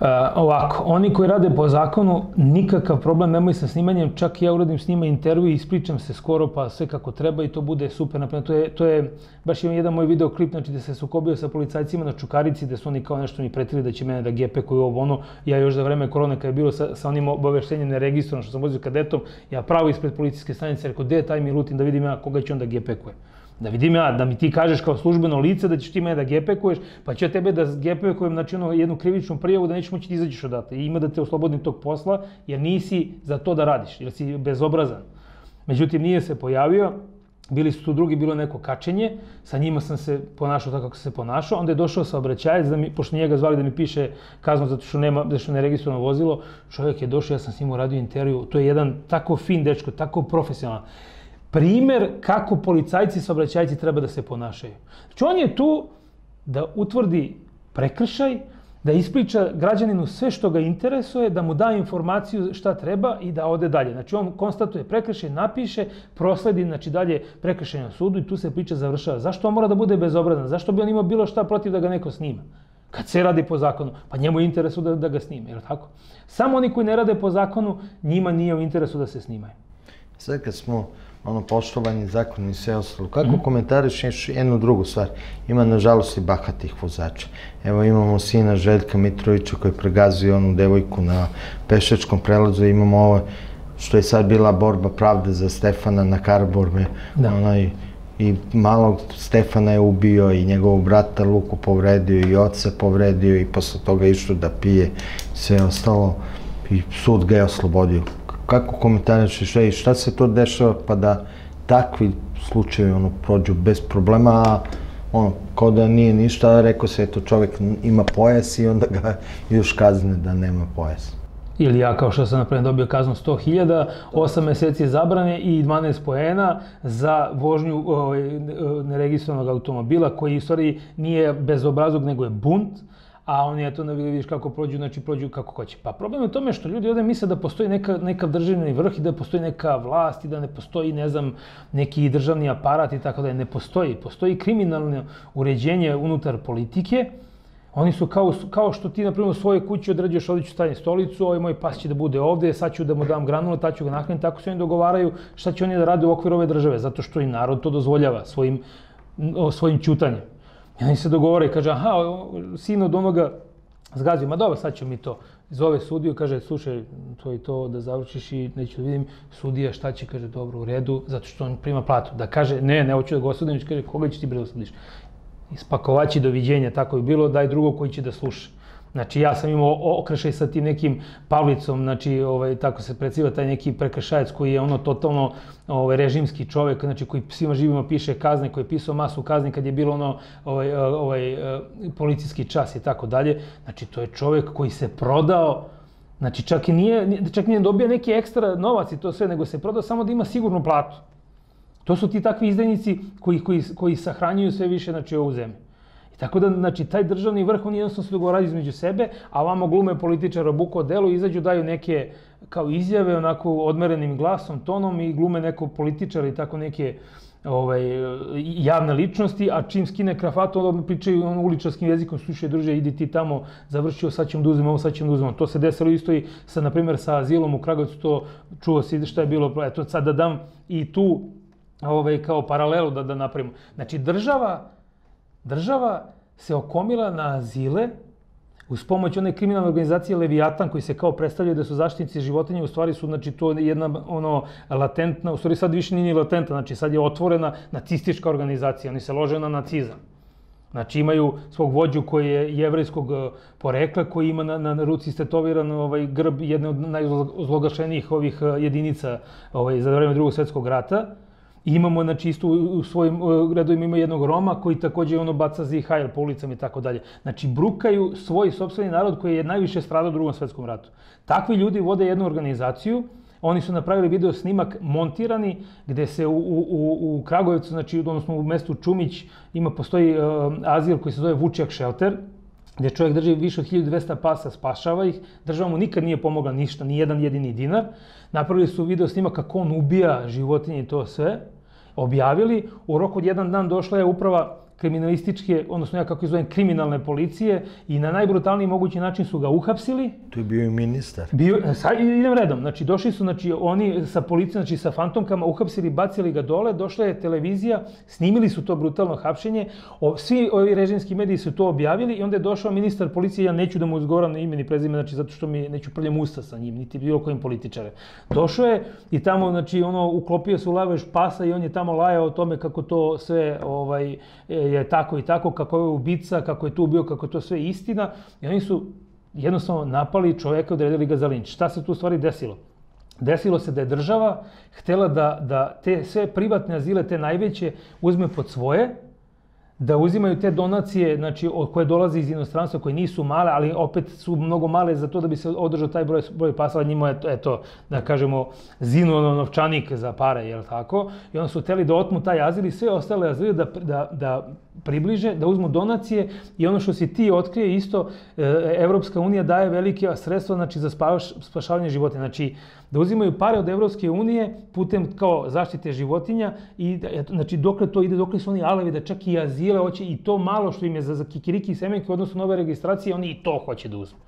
Uh, ovako, oni koji rade po zakonu, nikakav problem nemaju sa snimanjem, čak ja uradim s njima intervju i ispričam se skoro pa sve kako treba i to bude super. Naprimjer, to je, to je baš imam jedan moj video klip, znači da se sukobio sa policajcima na Čukarici, da su oni kao nešto mi pretili da će mene da gepe koji ovo ono. Ja još za vreme korone kad je bilo sa, sa onim obaveštenjem neregistrovano što sam vozio kadetom, ja pravo ispred policijske stanice rekao, gde je taj Milutin da vidim ja koga će onda gepekuje. Da vidim ja, da mi ti kažeš kao službeno lice da ćeš ti mene da gepekuješ, pa ću ja tebe da gepekujem, znači ono, jednu krivičnu prijavu da nećeš moći da izađeš odatle. I ima da te oslobodim tog posla, jer nisi za to da radiš, jer si bezobrazan. Međutim, nije se pojavio, bili su tu drugi, bilo neko kačenje, sa njima sam se ponašao tako kako sam se ponašao, onda je došao saobraćajac, da mi, pošto njega zvali da mi piše kaznu zato što nema, zato što ne registrovano vozilo, čovjek je došao, ja sam s njim uradio intervju, to je jedan tako fin dečko, tako profesionalan primer kako policajci i saobraćajci treba da se ponašaju. Znači on je tu da utvrdi prekršaj, da ispriča građaninu sve što ga interesuje, da mu da informaciju šta treba i da ode dalje. Znači on konstatuje prekršaj, napiše, prosledi znači dalje prekršaj na sudu i tu se priča završava. Zašto on mora da bude bezobrazan? Zašto bi on imao bilo šta protiv da ga neko snima? Kad se radi po zakonu, pa njemu je interesu da, da ga snime, je tako? Samo oni koji ne rade po zakonu, njima nije u interesu da se snimaju. Sve kad smo ono poštovanje zakona i sve ostalo. Kako mm. komentariš još jednu drugu stvar? Ima nažalost i bahatih vozača. Evo imamo sina Željka Mitrovića koji pregazuje onu devojku na pešačkom prelazu, imamo ovo što je sad bila borba pravde za Stefana na Karaburme. Da. Onaj, I malog Stefana je ubio i njegovog brata Luku povredio i oca povredio i posle toga išao da pije sve ostalo i sud ga je oslobodio kako komentariš šta, i šta se to dešava pa da takvi slučajevi ono, prođu bez problema, a ono, kao da nije ništa, rekao se, eto, čovjek ima pojas i onda ga još kazne da nema pojas. Ili ja kao što sam napred dobio kaznu 100.000, 8 meseci zabrane i 12 poena za vožnju ovaj, neregistrovanog automobila koji u stvari nije bezobrazog nego je bunt a oni eto da vidiš kako prođu, znači prođu kako hoće. Pa problem je u tome što ljudi ovde misle da postoji neka, neka državni vrh i da postoji neka vlast i da ne postoji, ne znam, neki državni aparat i tako da ne postoji. Postoji kriminalno uređenje unutar politike, Oni su kao, kao što ti, na primjer, u svojoj kući određuješ ovdje ću staviti stolicu, ovaj moj pas će da bude ovde, sad ću da mu dam granulu, tad ću ga nahraniti, tako se oni dogovaraju šta će oni da rade u okviru ove države, zato što i narod to dozvoljava svojim, svojim čutanjem. I oni se dogovore i kaže, aha, sin od onoga zgazio, ma dobro, sad ću mi to. Zove sudiju, kaže, slušaj, to i to da završiš i neću da vidim. Sudija šta će, kaže, dobro, u redu, zato što on prima platu. Da kaže, ne, ne hoću da ga osudim, kaže, koga će ti bre osudiš? Ispakovaći doviđenja, tako je bilo, daj drugog koji će da sluša. Znači ja sam imao okrešaj sa tim nekim Pavlicom, znači ovaj, tako se predsiva taj neki prekršajac koji je ono totalno ovaj, režimski čovek, znači koji svima živima piše kazne, koji je pisao masu kazni kad je bilo ono ovaj, ovaj, policijski čas i tako dalje. Znači to je čovek koji se prodao Znači čak i nije, čak nije dobio neki ekstra novac i to sve, nego se prodao samo da ima sigurnu platu. To su ti takvi izdajnici koji, koji, koji sahranjuju sve više znači, ovu zemlju Tako da, znači, taj državni vrh, oni jednostavno se dogovaraju između sebe, a vamo glume političara buko delu, izađu, daju neke kao izjave, onako odmerenim glasom, tonom i glume neko političara i tako neke ovaj, javne ličnosti, a čim skine krafatu, onda pričaju on, uličarskim jezikom, slušaj, druže, idi ti tamo, završio, sad ćemo da uzmemo ovo, sad ćemo da uzmemo. To se desilo isto i sa, na primjer, sa azilom u Kragovicu, to čuo se šta je bilo, eto sad da dam i tu ovaj, kao paralelu da, da napravimo. Znači, država, država se okomila na azile uz pomoć one kriminalne organizacije Leviatan koji se kao predstavljaju da su zaštitnici životinja, u stvari su znači to jedna ono latentna, u stvari sad više nije latentna, znači sad je otvorena nacistička organizacija, oni se lože na nacizam. Znači imaju svog vođu koji je jevrejskog e, porekla, koji ima na, na ruci stetoviran ovaj grb jedne od najzlogašenijih ovih e, jedinica ovaj, za vreme drugog svetskog rata. Imamo, znači, isto u svojim redovima ima jednog Roma koji takođe ono baca zihajl po ulicama i tako dalje. Znači, brukaju svoj sobstveni narod koji je najviše stradao u drugom svetskom ratu. Takvi ljudi vode jednu organizaciju, Oni su napravili video snimak montirani gde se u, u, u Kragujevcu, znači odnosno u mestu Čumić, ima postoji uh, azil koji se zove Vučjak Shelter, gde čovjek drži više od 1200 pasa, spašava ih, država mu nikad nije pomogla ništa, ni jedan jedini dinar. Napravili su video snimak kako on ubija životinje i to sve, objavili. U roku od jedan dan došla je uprava kriminalističke, odnosno ja kako izovem, kriminalne policije i na najbrutalniji mogući način su ga uhapsili. Tu je bio i ministar. Bio, e, sad idem redom, znači došli su znači, oni sa policijom, znači sa fantomkama, uhapsili, bacili ga dole, došla je televizija, snimili su to brutalno hapšenje, o, svi ovi režimski mediji su to objavili i onda je došao ministar policije, ja neću da mu izgovoram na ime prezime, znači zato što mi neću prljam usta sa njim, niti bilo kojim političare. Došao je i tamo, znači, ono, uklopio se u lavež pasa i on je tamo lajao o tome kako to sve, ovaj, je tako i tako, kako je ubica, kako je tu bio, kako je to sve istina. I oni su jednostavno napali čoveka, odredili ga za linč. Šta se tu stvari desilo? Desilo se da je država htela da, da te sve privatne azile, te najveće, uzme pod svoje, da uzimaju te donacije, znači, koje dolaze iz inostranstva, koje nisu male, ali opet su mnogo male za to da bi se održao taj broj, broj pasala, njima je to, eto, da kažemo, zinu novčanik za pare, jel tako? I onda su hteli da otmu taj azil i sve ostale azile da, da, da približe, da uzmu donacije i ono što si ti otkrije isto, e, Evropska unija daje velike sredstva znači, za spašavanje životinja. Znači, da uzimaju pare od Evropske unije putem kao zaštite životinja i znači dokle to ide, dokle su oni alevi da čak i azile hoće i to malo što im je za, za kikiriki i semenke odnosno nove registracije, oni i to hoće da uzmu.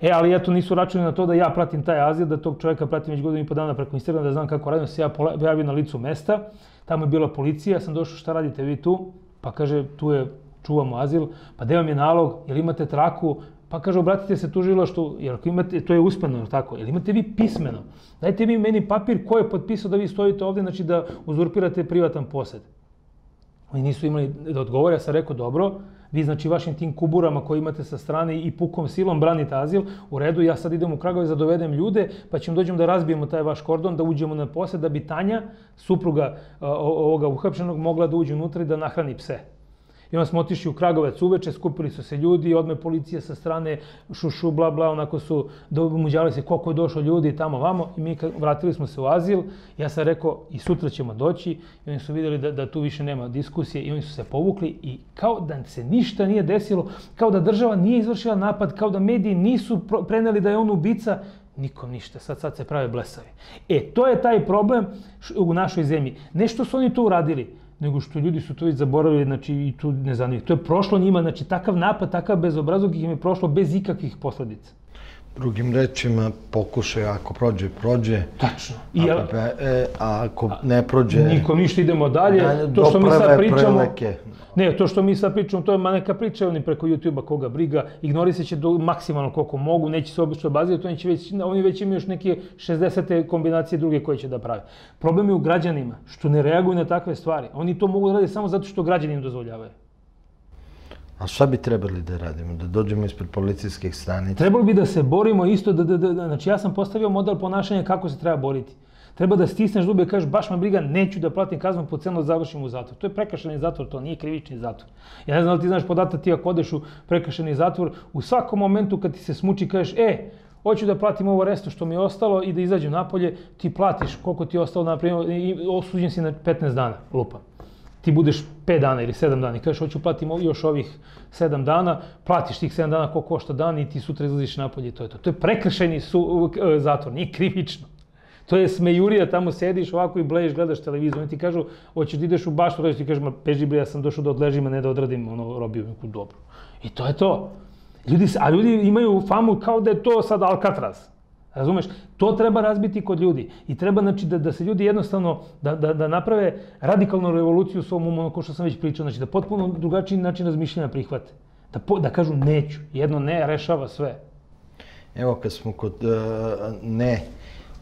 E, ali eto, nisu računali na to da ja pratim taj azil, da tog čovjeka pratim već godinu i po dana preko Instagrama, da znam kako radim, da se ja pojavio na licu mesta. Tamo je bila policija, ja sam došao, šta radite vi tu? Pa kaže, tu je, čuvamo azil, pa gde vam je nalog, jel imate traku, pa kaže, obratite se tužilaštu, jer ako imate, to je uspeno, tako, jel imate vi pismeno? Dajte mi meni papir ko je potpisao da vi stojite ovde, znači da uzurpirate privatan posed. Oni nisu imali da odgovore, ja sam rekao, dobro, vi znači vašim tim kuburama koje imate sa strane i pukom silom branite azil, u redu, ja sad idem u Kragovic da dovedem ljude, pa ćemo dođemo da razbijemo taj vaš kordon, da uđemo na posed, da bi Tanja, supruga ovoga uhapšenog, mogla da uđe unutra i da nahrani pse. I onda smo otišli u Kragovec uveče, skupili su se ljudi, odme policija sa strane, šušu, bla, bla, onako su, muđali se koliko je došlo ljudi tamo, vamo. I mi vratili smo se u azil, ja sam rekao i sutra ćemo doći. I oni su videli da, da tu više nema diskusije i oni su se povukli i kao da se ništa nije desilo, kao da država nije izvršila napad, kao da mediji nisu preneli da je on ubica, nikom ništa, sad, sad se prave blesavi. E, to je taj problem u našoj zemlji. Nešto su oni tu uradili, nego što ljudi su to već zaboravili, znači i tu ne zanimljivo. To je prošlo njima, znači takav napad, takav bezobrazog im je prošlo bez ikakvih posledica. Drugim rečima, pokušaj, ako prođe, prođe. Tačno. I pe, e, a ako ne prođe... Niko ništa, idemo dalje. dalje to što mi sad pričamo... Preleke. Ne, to što mi sad pričamo, to je neka priča, oni preko YouTube-a koga briga, ignorisat će do maksimalno koliko mogu, neće se obično bazirati, oni, će već, oni već imaju još neke 60. kombinacije druge koje će da prave. Problem je u građanima, što ne reaguju na takve stvari. Oni to mogu da rade samo zato što građani im dozvoljavaju. A šta bi trebali da radimo? Da dođemo ispred policijskih stanica? Trebalo bi da se borimo isto, da, da, da, da, znači ja sam postavio model ponašanja kako se treba boriti. Treba da stisneš zube i kažeš baš me briga, neću da platim kaznu po cenu da završim u zatvor. To je prekršeni zatvor, to nije krivični zatvor. Ja ne znam da ti znaš podatak ti ako odeš u prekršeni zatvor, u svakom momentu kad ti se smuči kažeš, e, hoću da platim ovo resto što mi je ostalo i da izađem napolje, ti platiš koliko ti je ostalo, na primjer, osuđen si na 15 dana, lupa. Ti budeš 5 dana ili 7 dana i kažeš hoću platim još ovih 7 dana, platiš tih 7 dana koliko košta dan i ti sutra izlaziš napolje i to je to. To je prekršajni su, e, zatvor, nije krivično. To je smejurija, tamo sediš ovako i bleješ, gledaš televiziju, oni ti kažu, hoćeš da ideš u baštu, ti kažeš, ma peži bre, ja sam došao da odležim, a ne da odradim ono, robiju neku dobro. I to je to. Ljudi, a ljudi imaju famu kao da je to sad Alcatraz. Razumeš? To treba razbiti kod ljudi. I treba znači, da, da se ljudi jednostavno, da, da, da naprave radikalnu revoluciju u svom umu, ono ko što sam već pričao, znači da potpuno drugačiji način razmišljanja prihvate. Da, po, da kažu neću. Jedno ne rešava sve. Evo kad smo kod uh, ne,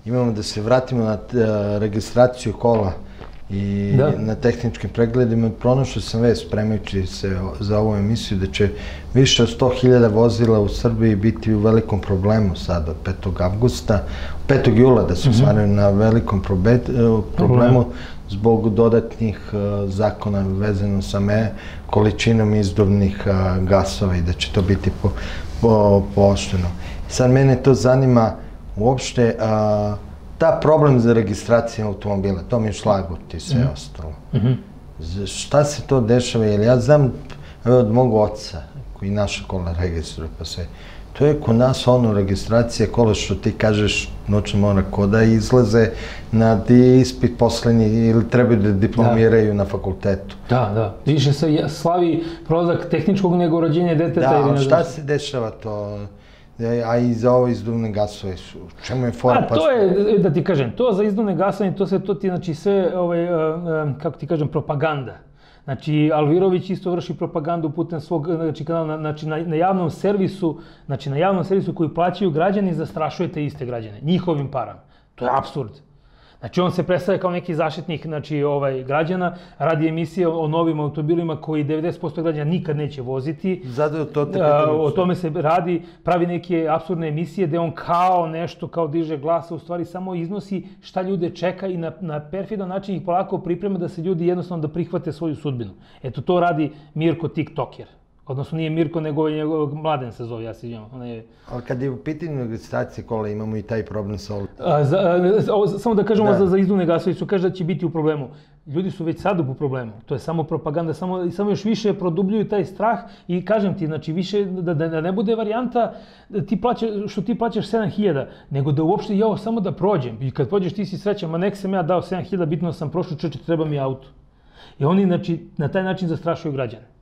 imamo da se vratimo na uh, registraciju kola i da. na tehničkim pregledima. Pronašao sam vest spremajući se za ovu emisiju da će više od 100.000 vozila u Srbiji biti u velikom problemu sad od 5. avgusta, 5. jula da se mm na velikom probe, problemu zbog dodatnih uh, zakona vezano sa me, količinom izduvnih uh, gasova i da će to biti po, po, poošteno. Sad mene to zanima uopšte uh, ta problem za registraciju automobila, to mi je šlagot i sve mm. ostalo. Mm -hmm. Šta se to dešava? Jer ja znam od mog oca, koji naša kola registruje pa sve, to je kod nas ono registracija kola što ti kažeš noćno mora koda izlaze na ispit poslednji ili trebaju da diplomiraju da. na fakultetu. Da, da. Više se slavi prolazak tehničkog nego rođenje deteta. Da, ali šta se dešava to? E, a i za ove izduvne gasove, čemu je fora? A to je, da ti kažem, to za izduvne gasove, to se, to ti, znači, sve, ovaj, e, e, kako ti kažem, propaganda. Znači, Alvirović isto vrši propagandu putem svog znači, kanala, znači, na, na javnom servisu, znači, na javnom servisu koji plaćaju građani, zastrašuje te iste građane, njihovim parama. To je absurd. Znači on se predstavlja kao neki zaštitnik znači, ovaj, građana, radi emisije o novim automobilima koji 90% građana nikad neće voziti. Zato to te O tome se radi, pravi neke absurdne emisije gde on kao nešto, kao diže glasa, u stvari samo iznosi šta ljude čeka i na, na perfidan način ih polako priprema da se ljudi jednostavno da prihvate svoju sudbinu. Eto to radi Mirko TikToker. Odnosno nije Mirko, nego je njegov mladen se zove, ja se izvijem. Je... Ali kad je u pitanju registracije kola, imamo i taj problem sa a, Samo da kažemo da. za, za izduvne gasove, su kaže da će biti u problemu. Ljudi su već sad u problemu. To je samo propaganda, samo, samo još više produbljuju taj strah i kažem ti, znači više, da, da, da ne bude varijanta da ti plaća, što ti plaćaš 7000, nego da uopšte ja samo da prođem. I kad prođeš ti si srećan, ma nek sam ja dao 7000, bitno sam prošao čeče, treba mi auto. I oni, znači, na taj način zastrašuju građane.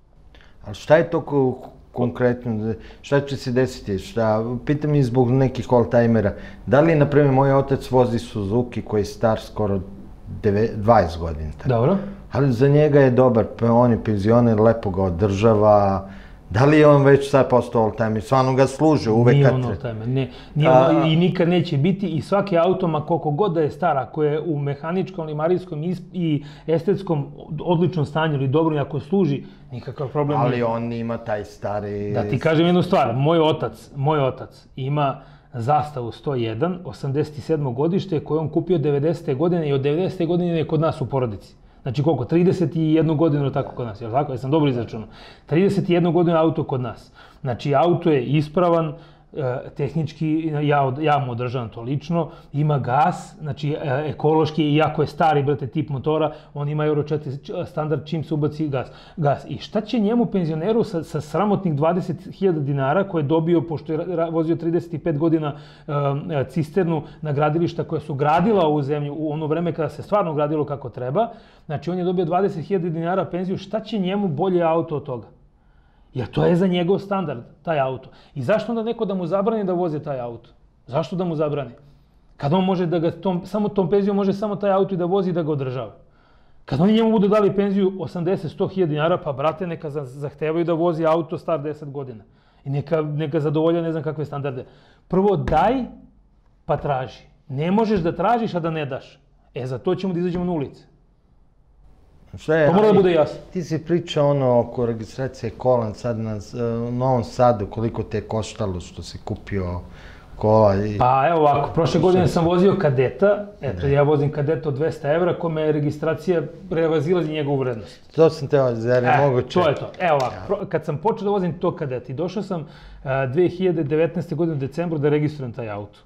Ali šta je to ko, konkretno, šta će se desiti? Šta, pitam i zbog nekih oldtimera. Da li, na primjer, moj otac vozi Suzuki koji je star skoro 20 godina. Tako. Dobro. Ali za njega je dobar, pa on je penzioner, lepo ga održava, Da li je on već sad postao oldtimer? Stvarno ga služe uvek nije kad... Nije on oldtimer, ne. Nije A... I nikad neće biti i svaki automa koliko god da je star, ako je u mehaničkom, limarijskom i estetskom odličnom stanju ili dobro, ako služi, nikakav problem Ali nije. on ima taj stari... Da ti kažem jednu stvar, moj otac, moj otac ima zastavu 101, 87. godište koje on kupio 90. godine i od 90. godine je kod nas u porodici. Znači koliko? 31 godinu tako kod nas, je li tako? Jesam dobro izračunao. 31 godinu auto kod nas. Znači auto je ispravan, tehnički, ja, ja mu održavam to lično, ima gas, znači e, ekološki, iako je stari, brate, tip motora, on ima Euro 4 standard čim se ubaci gas. gas. I šta će njemu penzioneru sa, sa sramotnih 20.000 dinara koje je dobio, pošto je vozio 35 godina uh, cisternu na gradilišta koja su gradila ovu zemlju u ono vreme kada se stvarno gradilo kako treba, znači on je dobio 20.000 dinara penziju, šta će njemu bolje auto od toga? Jer to je za njegov standard, taj auto. I zašto onda neko da mu zabrani da voze taj auto? Zašto da mu zabrani? Kad on može da ga, tom, samo tom penzijom može samo taj auto i da vozi i da ga održava. Kad oni njemu budu dali penziju 80-100 hiljada dinara, pa brate, neka zahtevaju da vozi auto star 10 godina. I neka, neka zadovolja ne znam kakve standarde. Prvo daj, pa traži. Ne možeš da tražiš, a da ne daš. E, za to ćemo da izađemo na ulice. Šta je, to mora da bude jasno. Ti si pričao ono oko registracije kola sad na uh, Novom Sadu, koliko te je koštalo što si kupio kola i... Pa evo ovako, prošle godine sam vozio kadeta, eto ja vozim kadeta od 200 evra, kome je registracija prevazilazi njegovu vrednost. To sam teo, zar je e, moguće? To je to. Evo ovako, ja. kad sam počeo da vozim to kadeta i došao sam uh, 2019. godine u decembru da registrujem taj auto.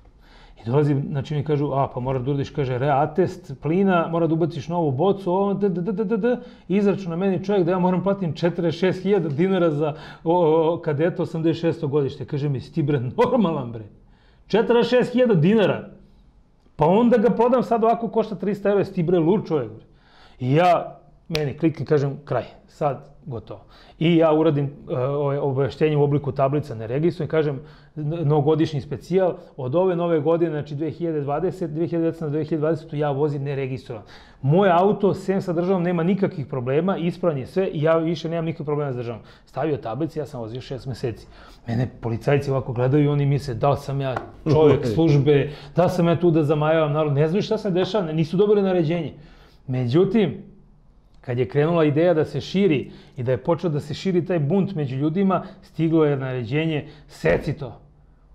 I dolazim, znači mi kažu, a pa mora da uradiš, kaže, reatest plina, mora da ubaciš novu bocu, ovo, d, d, d, d, d, izračuna meni čovjek da ja moram platim 46.000 dinara za o, o, kadeta 86. godište. Kaže mi, si ti bre normalan bre. 46.000 dinara. Pa onda ga prodam sad ovako košta 300 eura, si ti bre lud čovjek bre. I ja, meni klikni, kažem, kraj, sad gotovo. I ja uradim uh, obaveštenje u obliku tablica, ne registrujem, kažem, novogodišnji specijal, od ove nove godine, znači 2020, 2019 na 2020, ja vozim neregistrovan. Moj auto, sem sa državom, nema nikakvih problema, ispravan je sve i ja više nemam nikakvih problema sa državom. Stavio tablici, ja sam vozio šest meseci. Mene policajci ovako gledaju i oni misle da li sam ja čovjek službe, da li sam ja tu da zamajavam narod, ne znaju šta se dešava, nisu dobili naređenje. Međutim, kad je krenula ideja da se širi i da je počeo da se širi taj bunt među ljudima, stiglo je naređenje, seci to,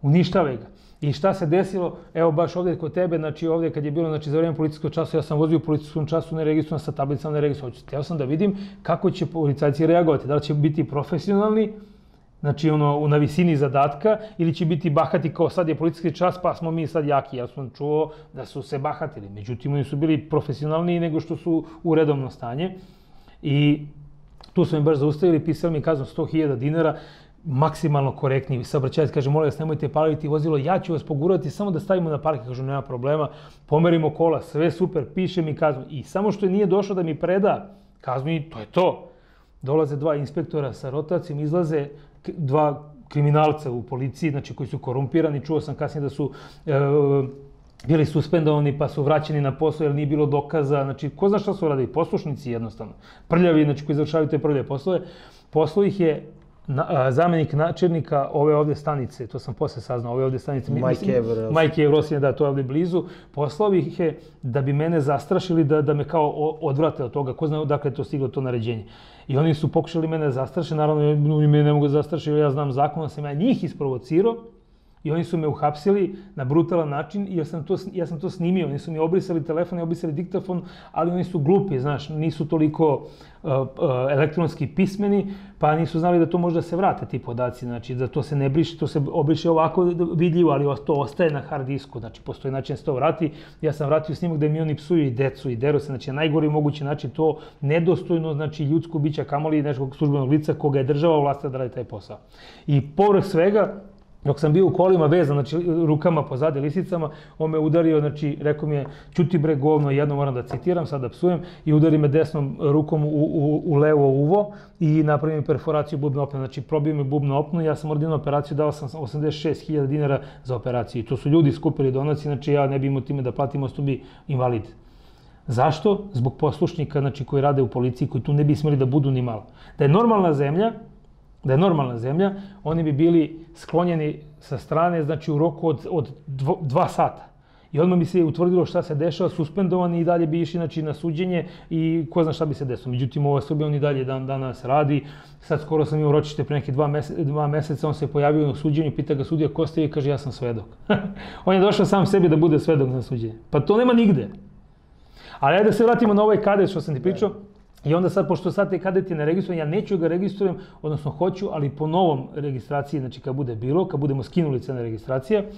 uništavaj ga. I šta se desilo? Evo baš ovde kod tebe, znači ovde kad je bilo znači, za vreme policijskog časa, ja sam vozio u policijskom času neregistrovan sa tablicama neregistrovan. Htio sam da vidim kako će policajci reagovati. Da li će biti profesionalni, znači ono na visini zadatka ili će biti bahati kao sad je policijski čas pa smo mi sad jaki. Ja sam čuo da su se bahatili. Međutim, oni su bili profesionalniji nego što su u redovno stanje. I tu su mi baš zaustavili, pisali mi kaznu 100.000 dinara, maksimalno korektni saobraćajac kaže molim vas nemojte paliti vozilo, ja ću vas pogurati samo da stavimo na parking, kažu nema problema, pomerimo kola, sve super, piše mi kaznu i samo što nije došao da mi preda kaznu i to je to. Dolaze dva inspektora sa rotacijom, izlaze dva kriminalca u policiji, znači koji su korumpirani, čuo sam kasnije da su e, bili suspendovani pa su vraćeni na posao jer nije bilo dokaza, znači ko zna šta su radili, poslušnici jednostavno, prljavi, znači koji završavaju te prljave poslove, poslo ih je na, zamenik načelnika ove ovde stanice, to sam posle saznao, ove ovde stanice. Mike Evros. Mike Evros, da, to je ovde blizu. Poslao ih je da bi mene zastrašili, da, da me kao odvrate od toga. Ko zna dakle je to stiglo to naređenje. I oni su pokušali mene zastrašiti, naravno oni me ne mogu zastrašiti, ja znam zakon, da sam ja njih isprovocirao I oni su me uhapsili na brutalan način i ja sam to, ja sam to snimio. Oni su mi obrisali telefon i obrisali diktafon, ali oni su glupi, znaš, nisu toliko uh, uh, elektronski pismeni, pa nisu znali da to može da se vrate ti podaci, znači da to se ne briše, to se obriše ovako vidljivo, ali to ostaje na hard disku, znači postoji način da se to vrati. Ja sam vratio snimak da mi oni psuju i decu i deru se, znači na najgori mogući način to nedostojno, znači ljudsko bića kamoli nekog službenog lica koga je država vlasta da radi taj posao. I povrh svega, Dok sam bio u kolima vezan, znači rukama pozadi lisicama, on me udario, znači rekao mi je, čuti bre govno, jedno moram da citiram, sad da psujem, i udari me desnom rukom u, u, u levo uvo i napravi mi perforaciju bubne opne, znači probio mi bubnu opnu, ja sam ordinao operaciju, dao sam 86.000 dinara za operaciju. I to su ljudi skupili donaci, znači ja ne bi imao time da platim, ostao bi invalid. Zašto? Zbog poslušnika znači, koji rade u policiji, koji tu ne bi smeli da budu ni malo. Da je normalna zemlja, da je normalna zemlja, oni bi bili sklonjeni sa strane, znači u roku od, od dvo, dva sata. I odmah bi se utvrdilo šta se dešava, suspendovani i dalje bi išli znači, na suđenje i ko zna šta bi se desilo. Međutim, ova Srbija on i dalje dan, danas radi. Sad skoro sam imao ročište pre neke dva, mese, dva meseca, on se pojavio na suđenju, pita ga sudija ko ste i kaže ja sam svedok. on je došao sam sebi da bude svedok na suđenje. Pa to nema nigde. Ali ajde da se vratimo na ovaj kadet što sam ti pričao. I onda sad, pošto sad te kadet je ne registrujem, ja neću ga registrujem, odnosno hoću, ali po novom registraciji, znači kad bude bilo, kad budemo skinuli cene registracije,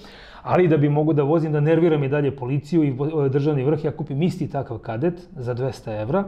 ali da bi mogu da vozim, da nerviram i dalje policiju i državni vrh, ja kupim isti takav kadet za 200 evra,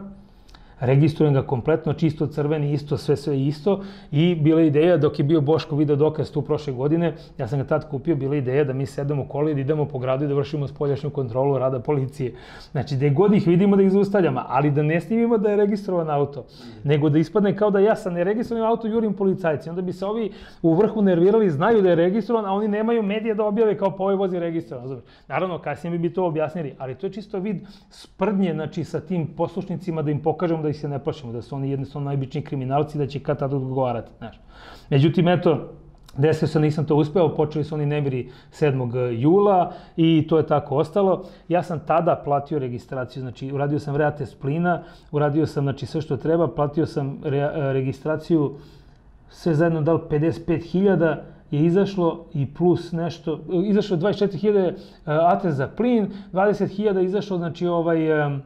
registrujem ga kompletno, čisto crveni, isto, sve, sve isto. I bila ideja, dok je bio Boško video dokaz tu prošle godine, ja sam ga tad kupio, bila ideja da mi sedemo koli, da idemo po gradu i da vršimo spoljašnju kontrolu rada policije. Znači, da god ih vidimo da ih zaustavljamo, ali da ne snimimo da je registrovan auto, nego da ispadne kao da ja sa neregistrovanim auto jurim policajci. Onda bi se ovi u vrhu nervirali, znaju da je registrovan, a oni nemaju medije da objave kao pa ovaj vozi registrovan. Naravno, kasnije bi to objasnili, ali to je čisto vid sprdnje, znači, sa tim poslušnicima da im pokažemo da da ih se ne plašimo, da su oni jednostavno najbičniji kriminalci, da će kad tada odgovarati. Znaš. Međutim, eto, Desio se, nisam to uspeo, počeli su oni nemiri 7. jula i to je tako ostalo. Ja sam tada platio registraciju, znači uradio sam reatest plina, uradio sam znači, sve što treba, platio sam re, registraciju sve zajedno dal 55.000 je izašlo i plus nešto, izašlo 24.000 atest za plin, 20.000 izašlo znači ovaj E,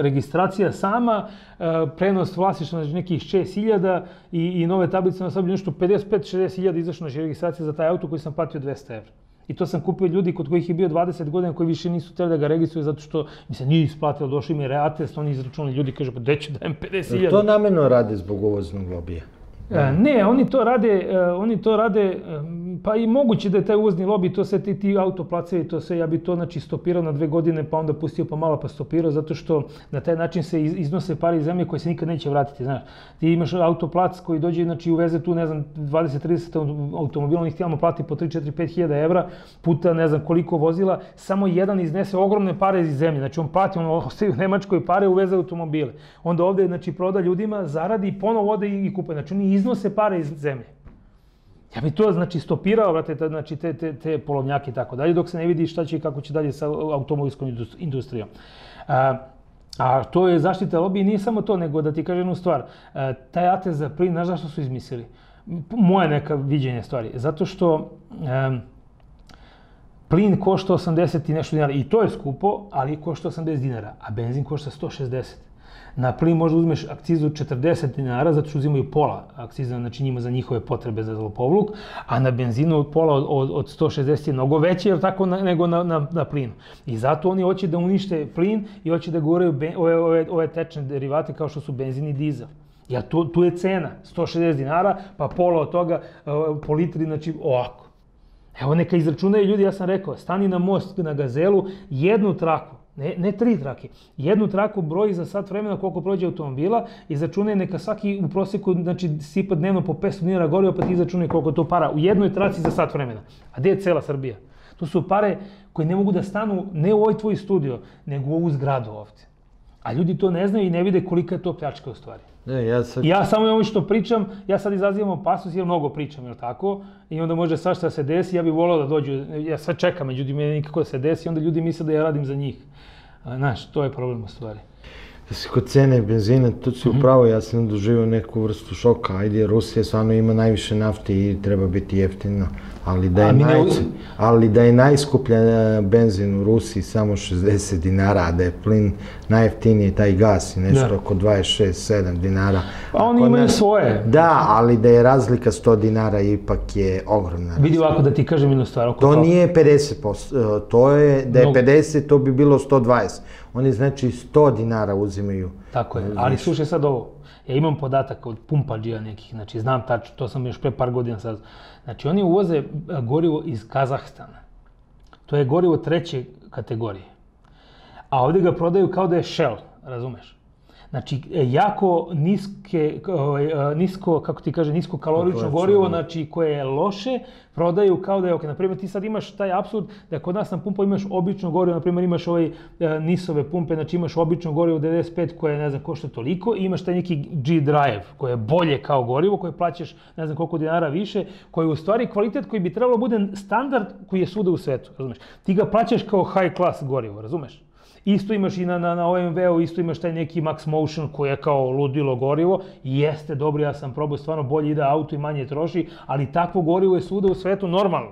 registracija sama, e, prenos vlasništva znači nekih 6000 i, i nove tablice na sebi nešto 55-60 hiljada izašlo znači registracija za taj auto koji sam platio 200 evra. I to sam kupio ljudi kod kojih je bio 20 godina koji više nisu hteli da ga registruju zato što mi se nije isplatilo, došli mi reatest, oni izračunali ljudi kažu pa gde ću dajem 50.000. To nameno rade zbog uvoznog lobija. E, Ne, oni to rade, e, oni to rade, pa i moguće da je taj uvozni lobi, to sve ti, ti autoplacevi, to sve, ja bi to znači stopirao na dve godine, pa onda pustio pa malo pa stopirao, zato što na taj način se iz- iznose pare iz zemlje koje se nikad neće vratiti, znaš. Ti imaš autoplac koji dođe, znači uveze tu, ne znam, 20-30 automobila, oni htjelamo plati po 3, 4, 5 hiljada evra, puta ne znam koliko vozila, samo jedan iznese ogromne pare iz zemlje, znači on plati, on ostaje u Nemačkoj pare, uveze automobile. Onda ovde, znači, proda ljudima, zaradi i ponovo ode i kupe, znači oni iznose pare iz zemlje. Ja bi to znači stopirao, brate, te, znači te, te, te polovnjake i tako dalje, dok se ne vidi šta će i kako će dalje sa automobilskom indus- industrijom. A, a to je zaštita lobija nije samo to, nego da ti kažem jednu stvar. A, taj atest za plin, znaš zašto su izmislili? Moje neka viđenje stvari. Zato što em, plin košta 80 i nešto dinara i to je skupo, ali košta 80 dinara, a benzin košta 160. Na plin možda uzmeš akcizu 40 dinara, zato što uzimaju pola akciza, znači njima za njihove potrebe za lopovluk, a na benzinu pola od, od, od 160 je mnogo veće, jel tako, na, nego na, na, na plinu. I zato oni hoće da unište plin i hoće da goraju ben, ove, ove, ove tečne derivate kao što su benzin i dizel. Ja, tu, tu je cena, 160 dinara, pa pola od toga uh, po litri, znači ovako. Evo neka izračunaju ljudi, ja sam rekao, stani na most na gazelu, jednu traku, ne, ne tri trake, jednu traku broji za sat vremena koliko prođe automobila, izračunaj neka svaki u proseku, znači sipa dnevno po 500 dinara goriva, pa ti izračunaj koliko to para u jednoj traci za sat vremena. A gde je cela Srbija? To su pare koje ne mogu da stanu ne u ovaj tvoj studio, nego u ovu zgradu ovde. A ljudi to ne znaju i ne vide kolika je to pljačka u stvari. Ne, ja sad... Ja samo ovo što pričam, ja sad izazivam opasnost jer mnogo pričam, jel tako? I onda može svašta da se desi, ja bih volao da dođu, ja sve čekam, međutim, nikako da se desi, onda ljudi misle da ja radim za njih. A, Znaš, to je kod cene benzina, tu si Mhm. upravo, ja sam doživio neku vrstu šoka. Ajde, Rusija stvarno ima najviše nafte i treba biti jeftino. Ali da A je, mi ne- naj... ali da je najskuplja e, benzin u Rusiji samo 60 dinara, a da je plin najjeftiniji taj gas i nešto Da. oko 26-7 dinara. Pa oni imaju nas- svoje. Da, ali da je razlika 100 dinara ipak je ogromna. Vidi ovako da ti kažem jednu stvar. Oko To toga. nije 50%, e, to je, da je Mnogo. 50, to bi bilo 120. Oni znači 100 dinara uzimaju. Tako je, ali slušaj sad ovo. Ja imam podatak od pumpađija nekih, znači znam tačno, to sam još pre par godina sad. Znači oni uvoze e, gorivo iz Kazahstana. To je gorivo treće kategorije. A ovde ga prodaju kao da je Shell, razumeš? Znači, e, jako niske, ovaj, e, nisko, kako ti kaže, nisko kalorično gorivo, da. znači koje je loše, prodaju kao da je ok. Naprimjer, ti sad imaš taj apsurd da kod nas na pumpu imaš obično gorivo, naprimjer imaš ovaj e, nisove pumpe, znači imaš obično gorivo 95 koje, ne znam, košta toliko i imaš taj neki G-Drive koje je bolje kao gorivo, koje plaćaš ne znam koliko dinara više, koji je u stvari kvalitet koji bi trebalo bude standard koji je svuda u svetu, razumeš? Ti ga plaćaš kao high class gorivo, razumeš? Isto imaš i na, na, na OMV-u, isto imaš taj neki Max Motion koji je kao ludilo gorivo. Jeste dobro, ja sam probao, stvarno bolje ide auto i manje troši, ali takvo gorivo je svuda u svetu normalno.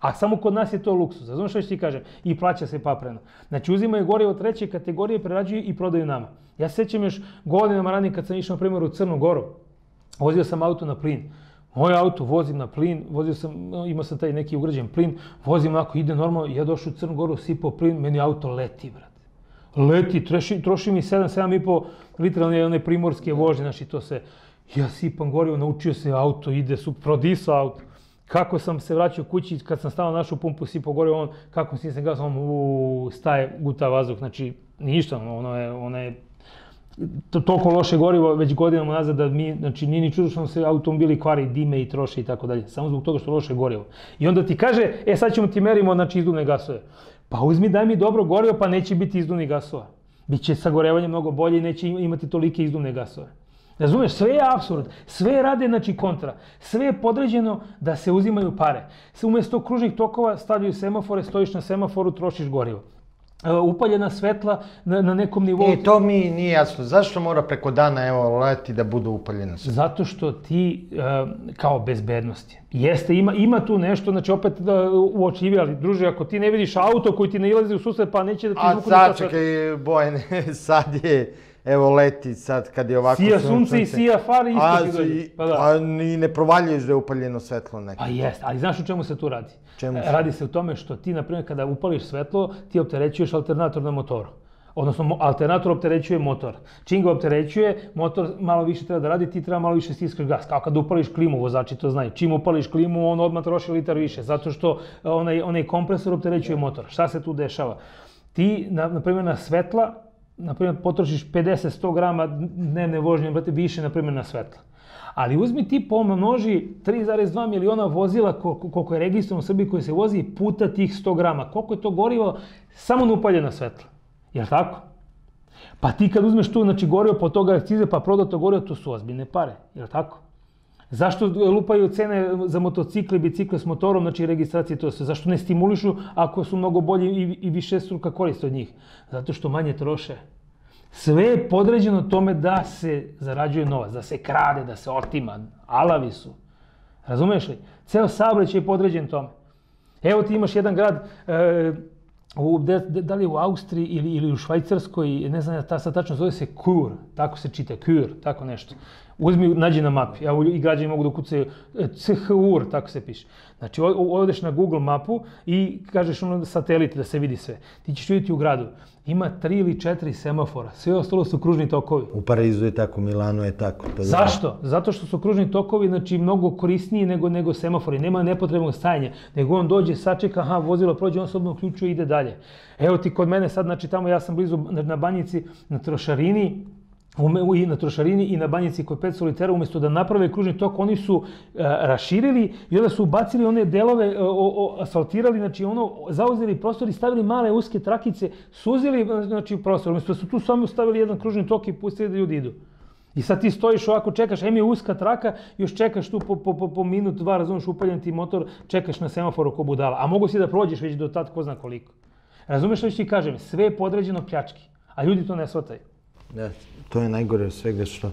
A samo kod nas je to luksus, razumiješ što ti kažem? I plaća se papreno. Znači uzimaju gorivo treće kategorije, prerađuju i prodaju nama. Ja se sjećam još godinama ranije kad sam išao na primjer u Crnu Goru. Vozio sam auto na plin. Moj auto vozim na plin, vozio sam, imao sam taj neki ugrađen plin, vozim onako, ide normalno, ja došao u Crnu Goru, sipao plin, meni auto leti, brate. Leti, troši, troši mi 7, 7,5 litra one, one primorske vožnje, znači to se, ja sipam gorivo, naučio se auto, ide, su prodisao auto. Kako sam se vraćao kući, kad sam stao na našu pumpu, sipao gorivo, on, kako sam se gasao, on, u, staje, guta vazduh, znači, ništa, ono je, ono je to, toliko loše gorivo već godinama nazad da mi, znači nije ni čudo što se automobili kvare, dime i troše i tako dalje. Samo zbog toga što loše gorivo. I onda ti kaže, e sad ćemo ti merimo znači izduvne gasove. Pa uzmi daj mi dobro gorivo pa neće biti izduvnih gasova. Biće sagorevanje mnogo bolje i neće ima- imati tolike izduvne gasove. Razumeš, sve je apsurd, sve rade znači kontra, sve je podređeno da se uzimaju pare. Umesto kružnih tokova stavljaju semafore, stojiš na semaforu, trošiš gorivo. E, Upaljena svetla na, na nekom nivou. E, to mi nije jasno. Zašto mora preko dana, evo, leti da budu upaljene sve? Zato što ti, e, kao bezbednosti, jeste, ima, ima tu nešto, znači opet da uočivi, ali druže, ako ti ne vidiš auto koji ti ne ilazi u susret, pa neće da ti A izvuku ni ta sad svetla. čekaj, Bojane, sad je evo leti sad kad je ovako... Sija sunce i sija far isto a, ti dođe. i, Pa da. a ni ne provaljuješ da je upaljeno svetlo neko. Pa jest, ali znaš u čemu se tu radi? Čemu se? Radi se u tome što ti, na primjer, kada upališ svetlo, ti opterećuješ alternator na motoru. Odnosno, alternator opterećuje motor. Čim ga opterećuje, motor malo više treba da radi, ti treba malo više stiskaš gas. Kao kad upališ klimu, vozači to znaju. Čim upališ klimu, on odmah troši litar više, zato što onaj, onaj kompresor opterećuje motor. Šta se tu dešava? Ti, na, na primjer, na svetla, na primjer, potrošiš 50-100 grama dnevne vožnje, brate, više, na primjer, na svetla. Ali uzmi ti pomnoži 3,2 miliona vozila koliko, je registrovano u Srbiji koji se vozi puta tih 100 grama. Koliko je to gorivo samo na upaljena svetla. Jel tako? Pa ti kad uzmeš tu, znači gorivo po toga akcize pa prodato gorivo, to su ozbiljne pare. Jel tako? Zašto lupaju cene za motocikle, bicikle s motorom, znači registracije to sve? Zašto ne stimulišu ako su mnogo bolji i, i više struka koriste od njih? Zato što manje troše. Sve je podređeno tome da se zarađuje novac, da se krade, da se otima. Alavi su. Razumeš li? Ceo saobraćaj je podređen tome. Evo ti imaš jedan grad, e, u, de, de, da li u Austriji ili, ili u Švajcarskoj, ne znam ta sad tačno, zove se Kur, tako se čita, Kur, tako nešto. Uzmi, nađi na mapi, evo i građani mogu da ukucaju e, CHUR, tako se piše. Znači, odeš na Google mapu i kažeš ono satelit da se vidi sve. Ti ćeš vidjeti u gradu, ima tri ili četiri semafora, sve ostalo su kružni tokovi. U Parizu je tako, u Milanu je tako. To znam. Zašto? Zato što su kružni tokovi znači, mnogo korisniji nego, nego semafori. Nema nepotrebnog stajanja. Nego on dođe, sačeka, aha, vozilo prođe, on se odmah uključuje i ide dalje. Evo ti kod mene sad, znači tamo ja sam blizu na, banjici, na trošarini, i na trošarini i na banjici kod 500 litera, umjesto da naprave kružni tok, oni su e, raširili i onda su ubacili one delove, e, asfaltirali, znači ono, zauzeli prostor i stavili male uske trakice, suzili znači, prostor, umjesto da su tu samo stavili jedan kružni tok i pustili da ljudi idu. I sad ti stojiš ovako, čekaš, em je uska traka, još čekaš tu po, po, po, po minut, dva, razumeš, upaljen ti motor, čekaš na semaforu ko budala. A mogu si da prođeš već do tad, ko zna koliko. Razumeš što ti kažem? Sve je podređeno pljački, a ljudi to ne shvataju. Da, to je najgore od svega što...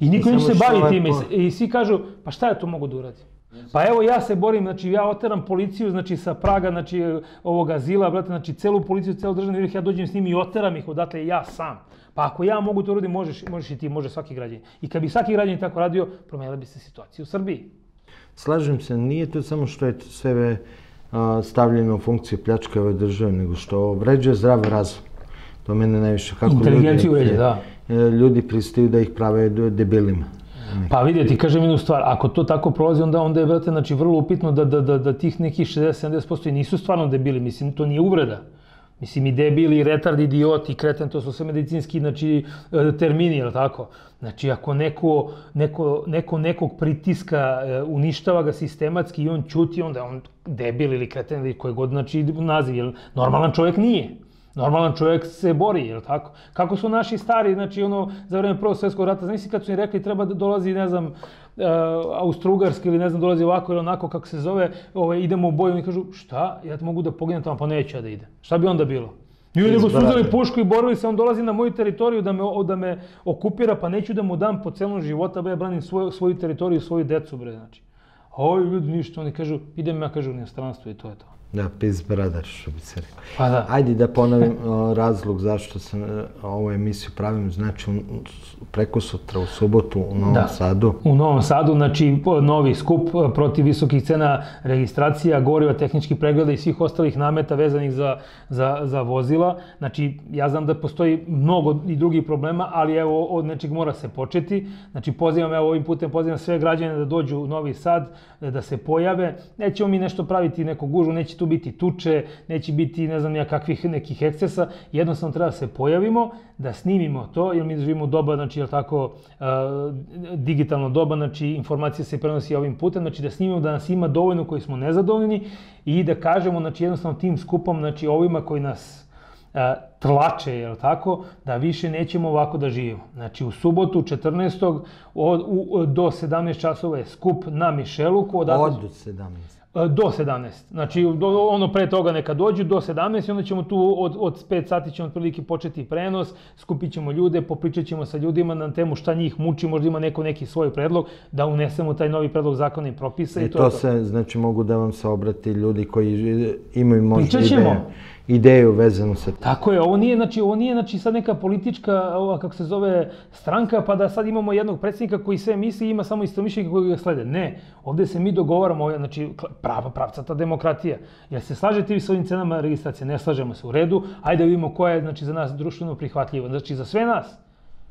I niko I neće se bavi lepo- time i s- i svi kažu, pa šta ja to mogu da uradim? Pa evo ja se borim, znači ja oteram policiju, znači sa Praga, znači ovog azila, brate, znači celu policiju, celu državni vrh, ja dođem s njimi i oteram ih odatle ja sam. Pa ako ja mogu to uradim, možeš, možeš i ti, može svaki građanin. I kad bi svaki građanin tako radio, promenila bi se situacija u Srbiji. Slažem se, nije to samo što je a, stavljeno u funkciju pljačke ove države, nego što vređuje zdrav razum. To mene najviše kako Inteligenciju ljudi, vređa, da. E, ljudi pristaju da ih prave de- debilima. Pa vidite, ti kažem jednu stvar, ako to tako prolazi, onda, onda je, brate, znači, vrlo upitno da, da, da, da tih nekih 60-70% i nisu stvarno debili, mislim, to nije uvreda. Mislim, i debili, i retard, idiot, i kreten, to su sve medicinski, znači, e, termini, je li tako? Znači, ako neko, neko, neko nekog pritiska, e, uništava ga sistematski i on ćuti, onda je on debil ili kreten ili koji god, znači, naziv, jer normalan čovjek nije. Normalan čovjek se bori, je li tako? Kako su naši stari, znači ono, za vreme Prvog svjetskog rata, znači kad su im rekli treba da dolazi, ne znam, uh, Austrougarski ili ne znam, dolazi ovako ili onako, kako se zove, ovaj, idemo u boju, oni kažu, šta, ja te mogu da poginem tamo, pa neću ja da idem. Šta bi onda bilo? Nije, nego su uzeli pušku i borili se, on dolazi na moju teritoriju da me, da me okupira, pa neću da mu dam po celom života, bre, branim svoju, svoju teritoriju, svoju decu, bre, znači. A ovi ljudi ništa, oni kažu, idem ja, kažu, u inostranstvo i to je to. Da, pis bradar, što bi se rekao. Pa da. Ajde da ponovim razlog zašto sam e, ovu emisiju pravim. Znači, preko sutra u subotu u Novom Da. Sadu. U Novom Sadu, znači novi skup e, protiv visokih cena registracija, goriva, tehničkih pregleda i svih ostalih nameta vezanih za, za, za vozila. Znači, ja znam da postoji mnogo i drugih problema, ali evo od nečeg mora se početi. Znači, pozivam, evo ovim putem pozivam sve građane da dođu u Novi Sad, e, da se pojave. Nećemo mi nešto praviti neku gužu, neće tu biti tuče, neće biti ne znam ja kakvih nekih ekscesa. Jednostavno treba da se pojavimo, da snimimo to, jer mi živimo doba, znači, jel tako, e, digitalno doba, znači informacija se prenosi ovim putem, znači da snimimo da nas ima dovoljno koji smo nezadovoljni i da kažemo, znači jednostavno tim skupom, znači ovima koji nas e, tlače, jel tako, da više nećemo ovako da živimo. Znači u subotu 14. Od, u, do 17 časova je skup na Mišeluku. Odatle, Od 17. E, Do 17. Znači, do, ono pre toga neka dođu do 17 i onda ćemo tu od, od 5 sati ćemo otprilike početi prenos, skupit ćemo ljude, popričat ćemo sa ljudima na temu šta njih muči, možda ima neko neki svoj predlog, da unesemo taj novi predlog zakona i propisa i, I to, to se, znači, mogu da vam se obrati ljudi koji imaju možda Pričat ćemo. ideje. Ideju vezanu sa... Tako je, ovo nije, znači, ovo nije znači, sad neka politička, ova, kako se zove, stranka, pa da sad imamo jednog predsjednika koji sve misli i ima samo istomišljenika koji ga slede. Ne, ovde se mi dogovaramo, znači, prava, pravcata demokratija. Jel se slažete vi sa ovim cenama registracije? Ne slažemo se u redu, ajde da vidimo koja je znači, za nas društveno prihvatljiva. Znači, za sve nas.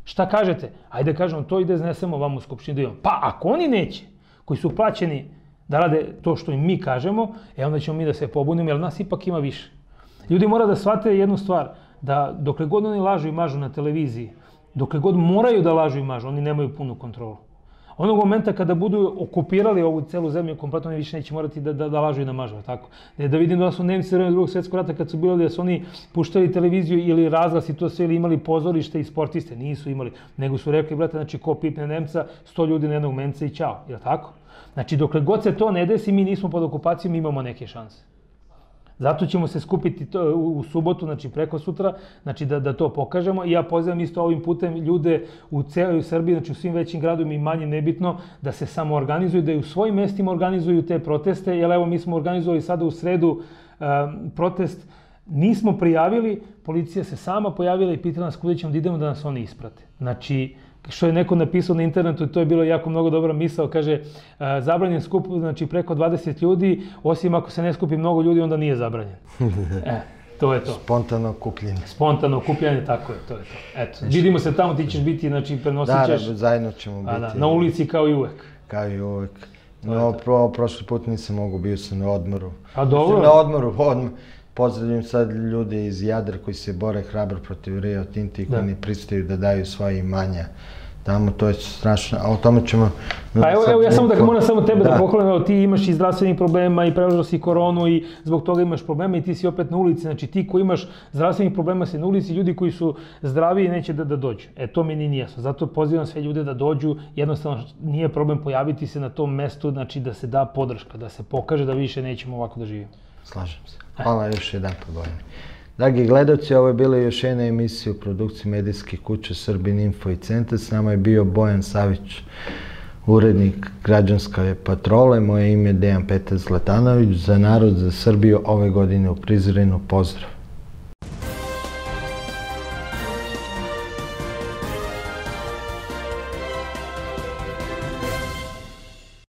Šta kažete? Ajde kažemo, to i da iznesemo vam u Skupštini da imamo. Pa ako oni neće, koji su plaćeni da rade to što im mi kažemo, e onda ćemo mi da se pobunimo, jer nas ipak ima više. Ljudi mora da shvate jednu stvar, da dokle god oni lažu i mažu na televiziji, dokle god moraju da lažu i mažu, oni nemaju punu kontrolu. Onog momenta kada budu okupirali ovu celu zemlju, kompletno oni više neće morati da, da, da lažu i da mažu, tako? Ne, da vidim da su Nemci vreme drugog svjetskog rata kad su bili da su oni puštali televiziju ili razglasi to sve ili imali pozorište i sportiste, nisu imali, nego su rekli, brate, znači ko pipne Nemca, sto ljudi na jednog Memca i čao, je tako? Znači, dokle god se to ne desi, mi nismo pod okupacijom, imamo neke šanse. Zato ćemo se skupiti to, u, subotu, znači preko sutra, znači da, da to pokažemo. I ja pozivam isto ovim putem ljude u celoj Srbiji, znači u svim većim gradovima i manje nebitno, da se samo organizuju, da i u svojim mestima organizuju te proteste, jer evo mi smo organizovali sada u sredu um, protest, nismo prijavili, policija se sama pojavila i pitala nas kuda ćemo da idemo da nas oni isprate. Znači, što je neko napisao na internetu, to je bilo jako mnogo dobra misao, kaže, zabranjen skup, znači preko 20 ljudi, osim ako se ne skupi mnogo ljudi, onda nije zabranjen. E, to je to. Spontano okupljenje. Spontano okupljanje, tako je, to je to. Eto, znači, vidimo se tamo, ti ćeš biti, znači, prenosit ćeš... Da, zajedno ćemo biti. Da, na ulici kao i uvek. Kao i uvek. No, pro, prošli put nisam mogu, bio sam na odmoru. A dobro. Na odmoru, odmah. Pozdravljam sad ljude iz Jadra koji se bore hrabro protiv Rio Tinti i koji da. ne pristaju da daju svoje imanja tamo, to je strašno, a o tome ćemo... Pa evo, evo ja samo da moram samo tebe da, da pohvalim, evo ti imaš i zdravstvenih problema i prelažao si koronu i zbog toga imaš problema i ti si opet na ulici, znači ti koji imaš zdravstvenih problema si na ulici, ljudi koji su zdravi neće da, da dođu. E to mi nije jasno, zato pozivam sve ljude da dođu, jednostavno nije problem pojaviti se na tom mestu, znači da se da podrška, da se pokaže da više nećemo ovako da živimo. Slažem se. Hvala još jedan po Dragi gledalci, ovo je bila još jedna emisija u produkciji medijskih kuća Srbin Info i Centar. S nama je bio Bojan Savić, urednik građanske patrole. Moje ime je Dejan Petar Zlatanović. Za narod, za Srbiju ove godine u Prizrenu. Pozdrav!